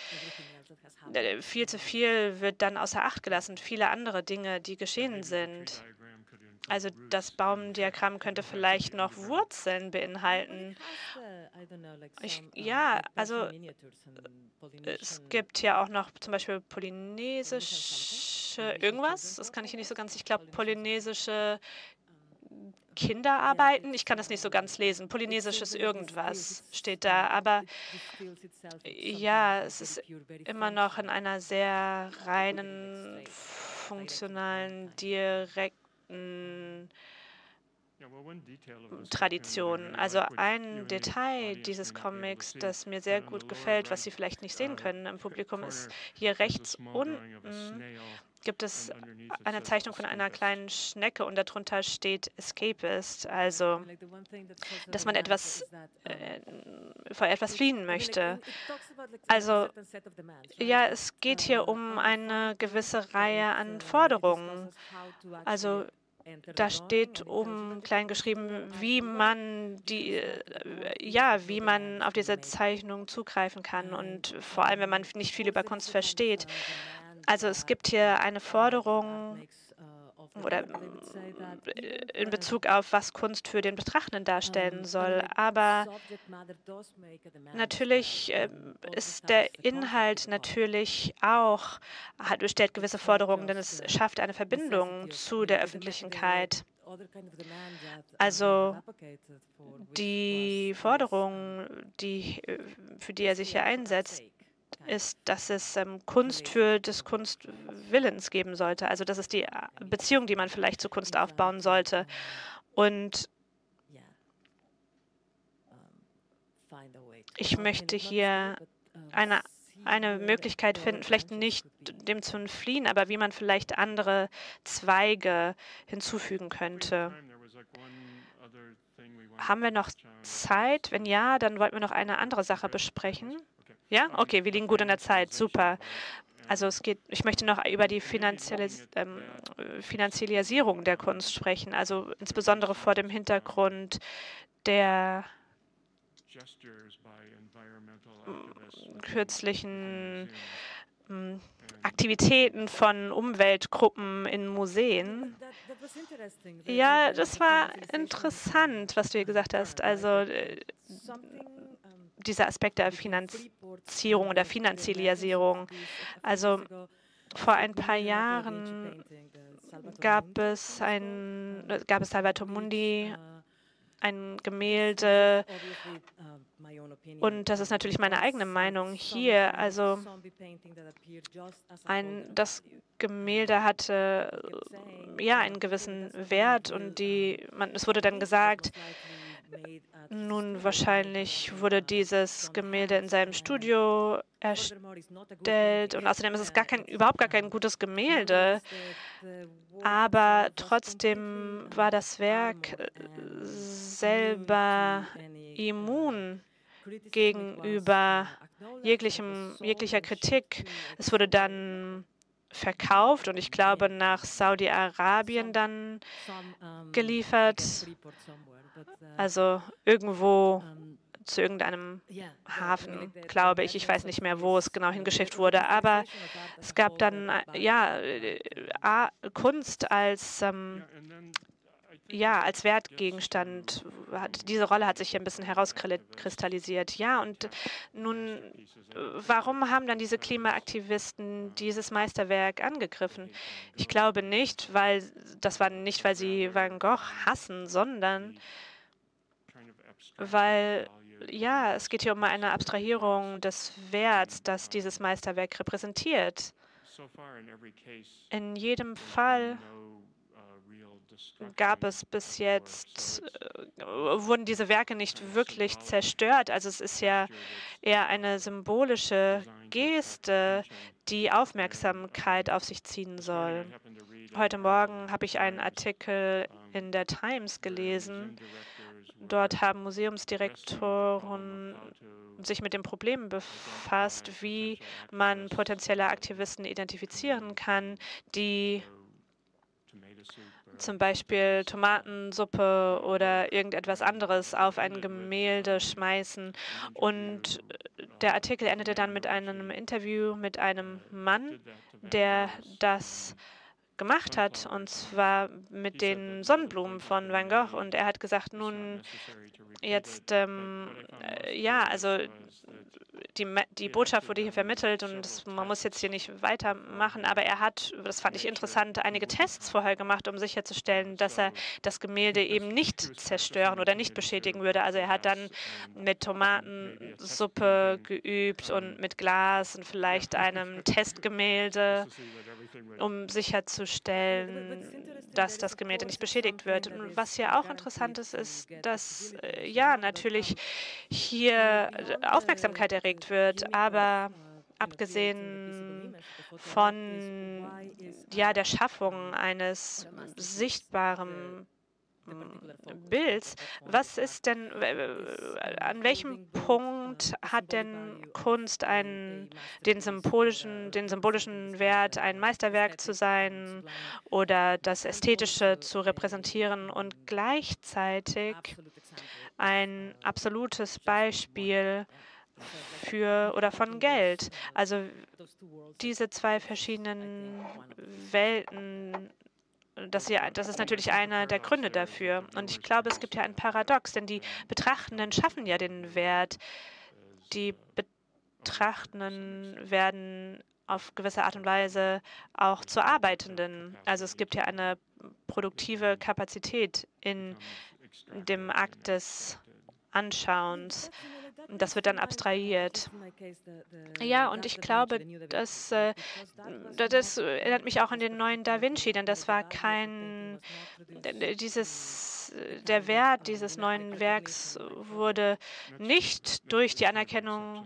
äh, viel zu viel wird dann außer Acht gelassen. Viele andere Dinge, die geschehen sind. Also das Baumdiagramm könnte vielleicht noch Wurzeln beinhalten. Ich, ja, also es gibt ja auch noch zum Beispiel polynesische irgendwas. Das kann ich hier nicht so ganz. Ich glaube, polynesische Kinderarbeiten. Ich kann das nicht so ganz lesen. Polynesisches irgendwas steht da. Aber ja, es ist immer noch in einer sehr reinen, funktionalen, 嗯 Tradition. Also ein Detail dieses Comics, das mir sehr gut gefällt, was Sie vielleicht nicht sehen können im Publikum, ist hier rechts unten gibt es eine Zeichnung von einer kleinen Schnecke und darunter steht Escapist, also dass man etwas äh, vor etwas fliehen möchte. Also ja, es geht hier um eine gewisse Reihe an Forderungen. Also da steht oben klein geschrieben, wie man die, äh, ja, wie man auf diese Zeichnung zugreifen kann und vor allem, wenn man nicht viel über Kunst versteht. Also es gibt hier eine Forderung oder äh, in Bezug auf, was Kunst für den Betrachtenden darstellen soll. Aber natürlich äh, ist der Inhalt natürlich auch, hat, stellt gewisse Forderungen, denn es schafft eine Verbindung zu der Öffentlichkeit. Also die Forderung, die, äh, für die er sich hier einsetzt, ist, dass es ähm, Kunst für des Kunstwillens geben sollte. Also das ist die äh, Beziehung, die man vielleicht zu Kunst aufbauen sollte. Und ich möchte hier eine, eine Möglichkeit finden, vielleicht nicht dem zu entfliehen, aber wie man vielleicht andere Zweige hinzufügen könnte. Haben wir noch Zeit? Wenn ja, dann wollten wir noch eine andere Sache besprechen. Ja, okay, wir liegen gut in der Zeit, super. Also es geht, ich möchte noch über die Finanzialis ähm, Finanzialisierung der Kunst sprechen, also insbesondere vor dem Hintergrund der kürzlichen Aktivitäten von Umweltgruppen in Museen. Ja, das war interessant, was du hier gesagt hast. Also äh, dieser Aspekt der Finanzierung oder Finanzialisierung. Also vor ein paar Jahren gab es ein, gab es Salvatore Mundi, ein Gemälde und das ist natürlich meine eigene Meinung hier. Also ein, das Gemälde hatte ja einen gewissen Wert und die, man, es wurde dann gesagt, nun, wahrscheinlich wurde dieses Gemälde in seinem Studio erstellt und außerdem ist es gar kein, überhaupt gar kein gutes Gemälde. Aber trotzdem war das Werk selber immun gegenüber jeglichem, jeglicher Kritik. Es wurde dann verkauft und ich glaube nach Saudi-Arabien dann geliefert. Also irgendwo zu irgendeinem Hafen, glaube ich. Ich weiß nicht mehr, wo es genau hingeschifft wurde. Aber es gab dann ja äh, Kunst als ähm, ja, als Wertgegenstand, diese Rolle hat sich hier ein bisschen herauskristallisiert. Ja, und nun, warum haben dann diese Klimaaktivisten dieses Meisterwerk angegriffen? Ich glaube nicht, weil, das war nicht, weil sie Van Gogh hassen, sondern weil, ja, es geht hier um eine Abstrahierung des Werts, das dieses Meisterwerk repräsentiert. In jedem Fall gab es bis jetzt, äh, wurden diese Werke nicht wirklich zerstört. Also es ist ja eher eine symbolische Geste, die Aufmerksamkeit auf sich ziehen soll. Heute Morgen habe ich einen Artikel in der Times gelesen. Dort haben Museumsdirektoren sich mit dem Problem befasst, wie man potenzielle Aktivisten identifizieren kann, die zum Beispiel Tomatensuppe oder irgendetwas anderes auf ein Gemälde schmeißen. Und der Artikel endete dann mit einem Interview mit einem Mann, der das gemacht hat, und zwar mit den Sonnenblumen von Van Gogh. Und er hat gesagt, nun, jetzt, ähm, äh, ja, also die, die Botschaft wurde hier vermittelt und das, man muss jetzt hier nicht weitermachen, aber er hat, das fand ich interessant, einige Tests vorher gemacht, um sicherzustellen, dass er das Gemälde eben nicht zerstören oder nicht beschädigen würde. Also er hat dann mit Tomatensuppe geübt und mit Glas und vielleicht einem Testgemälde um sicherzustellen, dass das Gemälde nicht beschädigt wird. Und was hier auch interessant ist, ist, dass äh, ja natürlich hier Aufmerksamkeit erregt wird, aber abgesehen von ja, der Schaffung eines sichtbaren Bilds, was ist denn, an welchem Punkt hat denn Kunst einen, den, symbolischen, den symbolischen Wert, ein Meisterwerk zu sein oder das Ästhetische zu repräsentieren und gleichzeitig ein absolutes Beispiel für oder von Geld. Also diese zwei verschiedenen Welten das, hier, das ist natürlich einer der Gründe dafür. Und ich glaube, es gibt ja ein Paradox, denn die Betrachtenden schaffen ja den Wert. Die Betrachtenden werden auf gewisse Art und Weise auch zu Arbeitenden. Also es gibt ja eine produktive Kapazität in dem Akt des Anschauens. Das wird dann abstrahiert. Ja, und ich glaube, das, äh, das erinnert mich auch an den neuen Da Vinci, denn das war kein, dieses, der Wert dieses neuen Werks wurde nicht durch die Anerkennung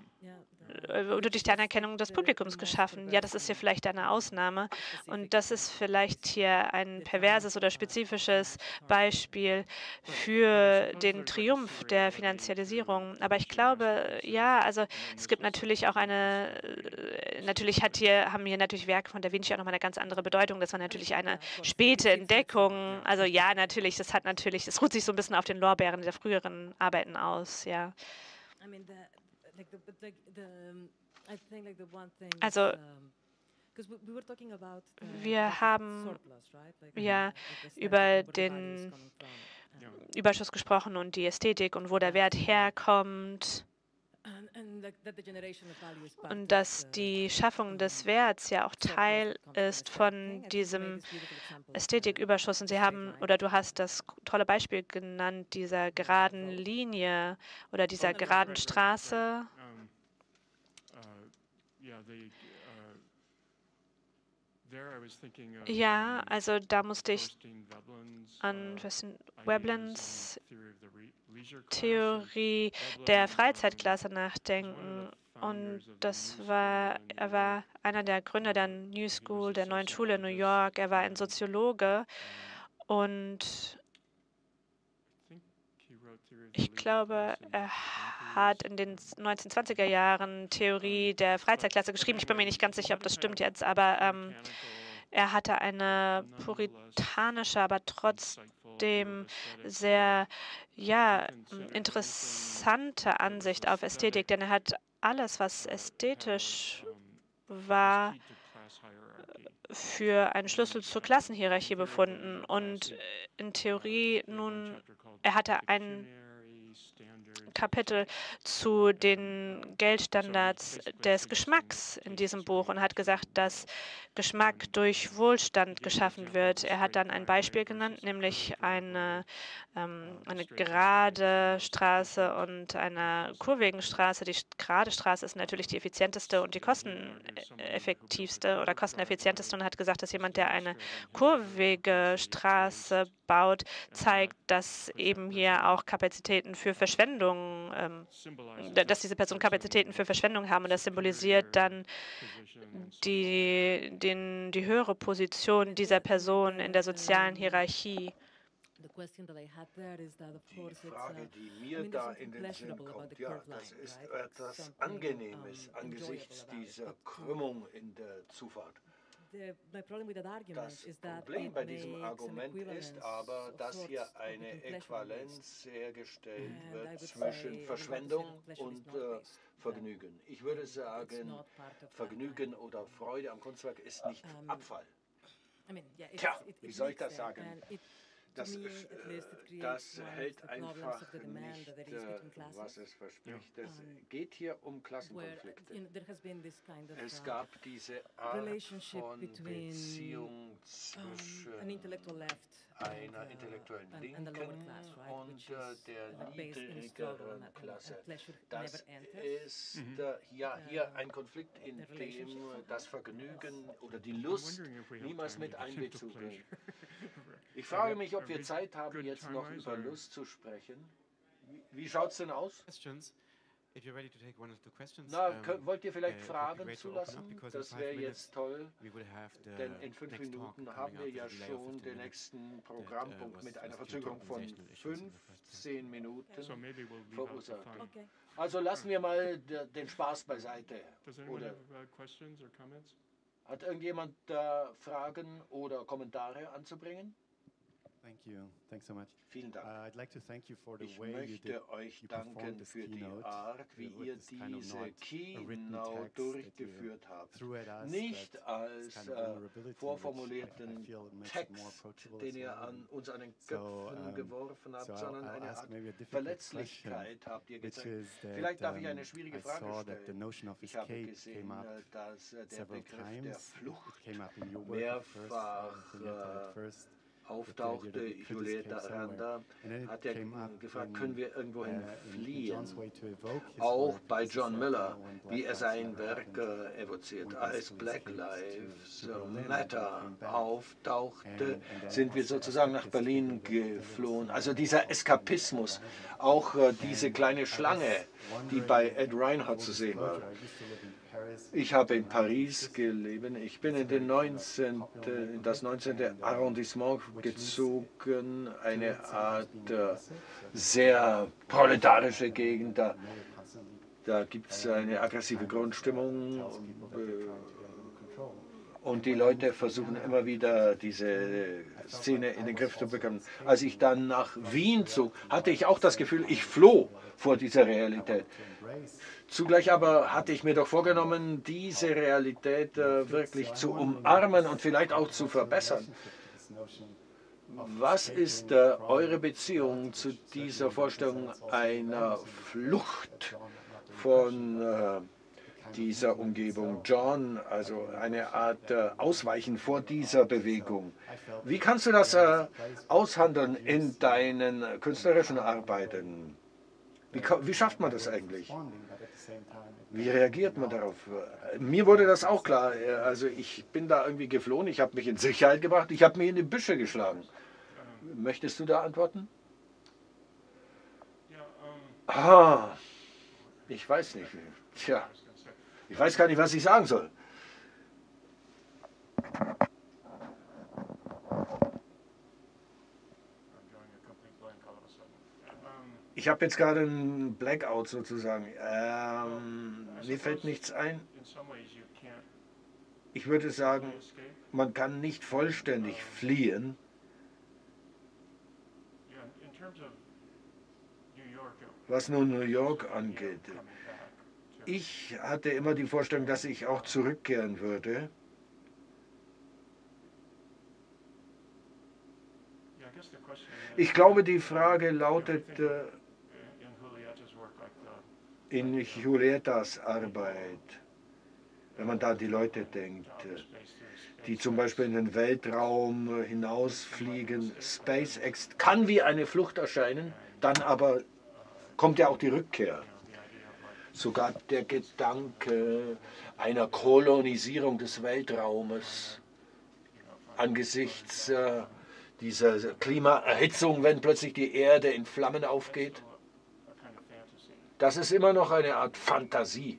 äh, durch die Anerkennung des Publikums geschaffen. Ja, das ist hier vielleicht eine Ausnahme und das ist vielleicht hier ein perverses oder spezifisches Beispiel für den Triumph der Finanzialisierung. Aber ich glaube, ja, also es gibt natürlich auch eine, äh, natürlich hat hier, haben hier natürlich Werke von Da Vinci auch nochmal eine ganz andere Bedeutung. Das war natürlich eine späte Entdeckung. Also ja, natürlich, das hat natürlich, es ruht sich so ein bisschen auf den Lorbeeren der früheren Arbeiten aus, ja. Also wir haben ja über den Überschuss gesprochen und die Ästhetik und wo der Wert herkommt. Und dass die Schaffung des Werts ja auch Teil ist von diesem Ästhetiküberschuss. Und Sie haben, oder du hast das tolle Beispiel genannt, dieser geraden Linie oder dieser geraden Straße. Ja, also da musste ich an Weblands Theorie der Freizeitklasse nachdenken. Und das war, er war einer der Gründer der New School, der neuen Schule in New York. Er war ein Soziologe und ich glaube, er hat in den 1920er Jahren Theorie der Freizeitklasse geschrieben. Ich bin mir nicht ganz sicher, ob das stimmt jetzt, aber ähm, er hatte eine puritanische, aber trotzdem sehr ja, interessante Ansicht auf Ästhetik, denn er hat alles, was ästhetisch war, für einen Schlüssel zur Klassenhierarchie befunden. Und in Theorie nun, er hatte einen Kapitel zu den Geldstandards des Geschmacks in diesem Buch und hat gesagt, dass Geschmack durch Wohlstand geschaffen wird. Er hat dann ein Beispiel genannt, nämlich eine, ähm, eine gerade Straße und eine kurvigen Straße. Die gerade Straße ist natürlich die effizienteste und die kosteneffektivste oder kosteneffizienteste und hat gesagt, dass jemand, der eine kurvige baut, zeigt, dass eben hier auch Kapazitäten für Verschwendung, ähm, dass diese Personen Kapazitäten für Verschwendung haben und das symbolisiert dann die, den, die höhere Position dieser Person in der sozialen Hierarchie. Die Frage, die mir da in den Sinn kommt, ja, das ist etwas Angenehmes angesichts dieser Krümmung in der Zufahrt. Das Problem bei diesem Argument ist aber, dass hier eine Äquivalenz hergestellt wird zwischen Verschwendung und äh, Vergnügen. Ich würde sagen, Vergnügen oder Freude am Kunstwerk ist nicht Abfall. Tja, wie soll ich das sagen? Das, das hält einfach nicht, äh, was es verspricht. Es geht hier um Klassenkonflikte. Es gab diese Art von Beziehung zwischen einer intellektuellen Linken und äh, der niedrigeren Klasse. Das ist äh, ja hier ein Konflikt, in dem das Vergnügen oder die Lust niemals mit Einbezug ist. Ich frage mich, ob wir Zeit haben, jetzt noch über Lust zu sprechen. Wie, wie schaut es denn aus? Na, um, wollt ihr vielleicht uh, Fragen zulassen? Das wäre jetzt toll, denn in fünf Minuten haben wir ja schon den nächsten uh, Programmpunkt mit einer Verzögerung von 15 Minuten verursacht. Also lassen wir mal den Spaß beiseite. Oder hat irgendjemand uh, Fragen oder Kommentare anzubringen? Thank you. Thanks so much. Vielen Dank. Uh, I'd like to thank you for the ich way möchte euch danken für die Art, wie ihr diese Keynote durchgeführt habt. Nicht als äh, vorformulierten Text, den ihr an uns an den Köpfen geworfen habt, sondern eine Art Verletzlichkeit habt ihr gezeigt. Vielleicht darf ich eine schwierige Frage stellen. Ich habe gesehen, äh, dass äh, der Begriff der Flucht mehrfach auftauchte, Julieta Aranda, hat er gefragt, können wir irgendwohin uh, fliehen? Auch bei John Miller, wie er sein Werk äh, evoziert. Als Black Lives Matter auftauchte, sind wir sozusagen nach Berlin geflohen. Also dieser Eskapismus, auch äh, diese kleine Schlange, die bei Ed Reinhardt zu sehen war. Ich habe in Paris gelebt. Ich bin in, den 19, in das 19. Arrondissement gezogen, eine Art äh, sehr proletarische Gegend. Da, da gibt es eine aggressive Grundstimmung. Und die Leute versuchen immer wieder diese Szene in den Griff zu bekommen. Als ich dann nach Wien zog, hatte ich auch das Gefühl, ich floh vor dieser Realität. Zugleich aber hatte ich mir doch vorgenommen, diese Realität äh, wirklich zu umarmen und vielleicht auch zu verbessern. Was ist äh, eure Beziehung zu dieser Vorstellung einer Flucht von äh, dieser Umgebung? John, also eine Art äh, Ausweichen vor dieser Bewegung. Wie kannst du das äh, aushandeln in deinen künstlerischen Arbeiten? Wie, wie schafft man das eigentlich? Wie reagiert man darauf? Mir wurde das auch klar. Also ich bin da irgendwie geflohen, ich habe mich in Sicherheit gebracht, ich habe mich in die Büsche geschlagen. Möchtest du da antworten? Ah, ich weiß nicht. Tja, ich weiß gar nicht, was ich sagen soll. Ich habe jetzt gerade einen Blackout sozusagen. Ähm, mir fällt nichts ein. Ich würde sagen, man kann nicht vollständig fliehen. Was nun New York angeht. Ich hatte immer die Vorstellung, dass ich auch zurückkehren würde. Ich glaube, die Frage lautet, äh, in Julietas Arbeit, wenn man da die Leute denkt, die zum Beispiel in den Weltraum hinausfliegen, SpaceX kann wie eine Flucht erscheinen, dann aber kommt ja auch die Rückkehr. Sogar der Gedanke einer Kolonisierung des Weltraumes angesichts äh, dieser Klimaerhitzung, wenn plötzlich die Erde in Flammen aufgeht. Das ist immer noch eine Art Fantasie.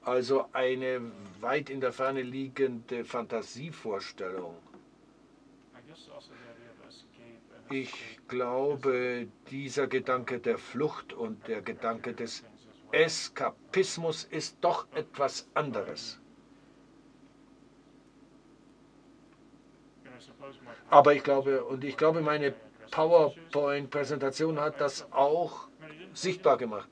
Also eine weit in der Ferne liegende Fantasievorstellung. Ich glaube, dieser Gedanke der Flucht und der Gedanke des Eskapismus ist doch etwas anderes. Aber ich glaube, und ich glaube, meine PowerPoint-Präsentation hat das auch sichtbar gemacht.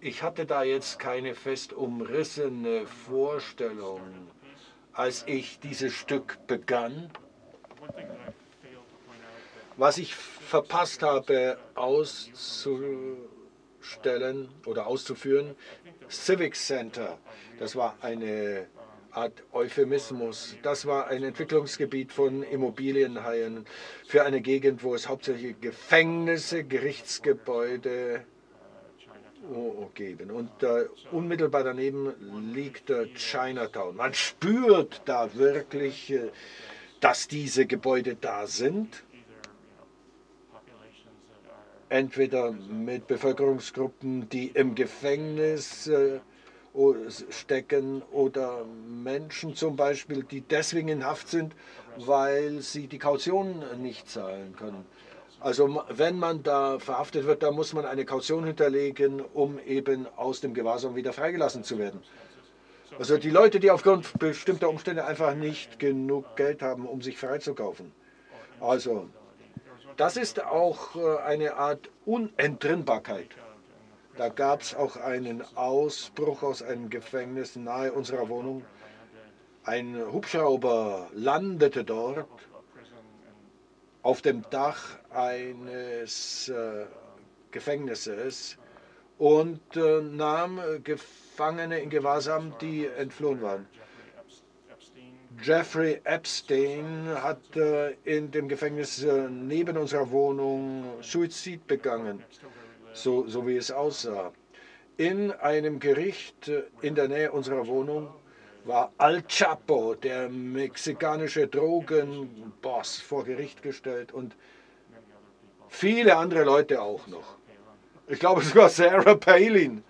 Ich hatte da jetzt keine fest umrissene Vorstellung als ich dieses Stück begann. Was ich verpasst habe auszustellen oder auszuführen, Civic Center, das war eine Art Euphemismus. Das war ein Entwicklungsgebiet von Immobilienhaien für eine Gegend, wo es hauptsächlich Gefängnisse, Gerichtsgebäude geben. Und äh, unmittelbar daneben liegt äh, Chinatown. Man spürt da wirklich, äh, dass diese Gebäude da sind entweder mit Bevölkerungsgruppen, die im Gefängnis äh, stecken oder Menschen zum Beispiel, die deswegen in Haft sind, weil sie die Kaution nicht zahlen können. Also wenn man da verhaftet wird, dann muss man eine Kaution hinterlegen, um eben aus dem Gewahrsam wieder freigelassen zu werden. Also die Leute, die aufgrund bestimmter Umstände einfach nicht genug Geld haben, um sich freizukaufen. Also das ist auch äh, eine Art Unentrinnbarkeit. Da gab es auch einen Ausbruch aus einem Gefängnis nahe unserer Wohnung. Ein Hubschrauber landete dort auf dem Dach eines äh, Gefängnisses und äh, nahm Gefangene in Gewahrsam, die entflohen waren. Jeffrey Epstein hat äh, in dem Gefängnis äh, neben unserer Wohnung Suizid begangen, so, so wie es aussah. In einem Gericht äh, in der Nähe unserer Wohnung war Al Chapo, der mexikanische Drogenboss, vor Gericht gestellt und viele andere Leute auch noch. Ich glaube sogar Sarah Palin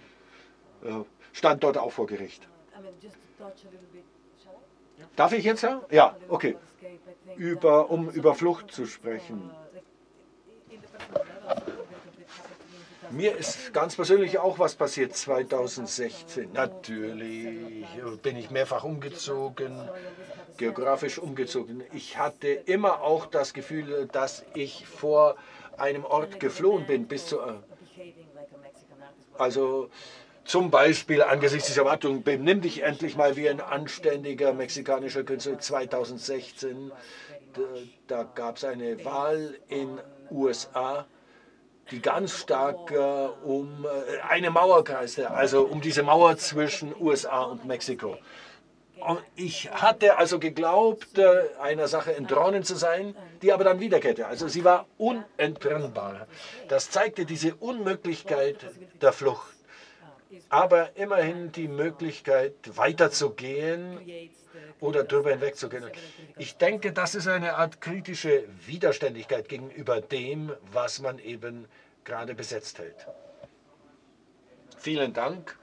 stand dort auch vor Gericht. Darf ich jetzt ja? Ja, okay. Über, um über Flucht zu sprechen. Mir ist ganz persönlich auch was passiert 2016. Natürlich bin ich mehrfach umgezogen, geografisch umgezogen. Ich hatte immer auch das Gefühl, dass ich vor einem Ort geflohen bin, bis zu. Also zum Beispiel angesichts dieser Erwartungen, benimm dich endlich mal wie ein anständiger mexikanischer Künstler 2016. Da, da gab es eine Wahl in USA, die ganz stark äh, um äh, eine Mauer kreiste, also um diese Mauer zwischen USA und Mexiko. Ich hatte also geglaubt, äh, einer Sache entronnen zu sein, die aber dann wiederkehrte. Also sie war unentrinnbar. Das zeigte diese Unmöglichkeit der Flucht aber immerhin die Möglichkeit weiterzugehen oder darüber hinwegzugehen. Ich denke, das ist eine Art kritische Widerständigkeit gegenüber dem, was man eben gerade besetzt hält. Vielen Dank.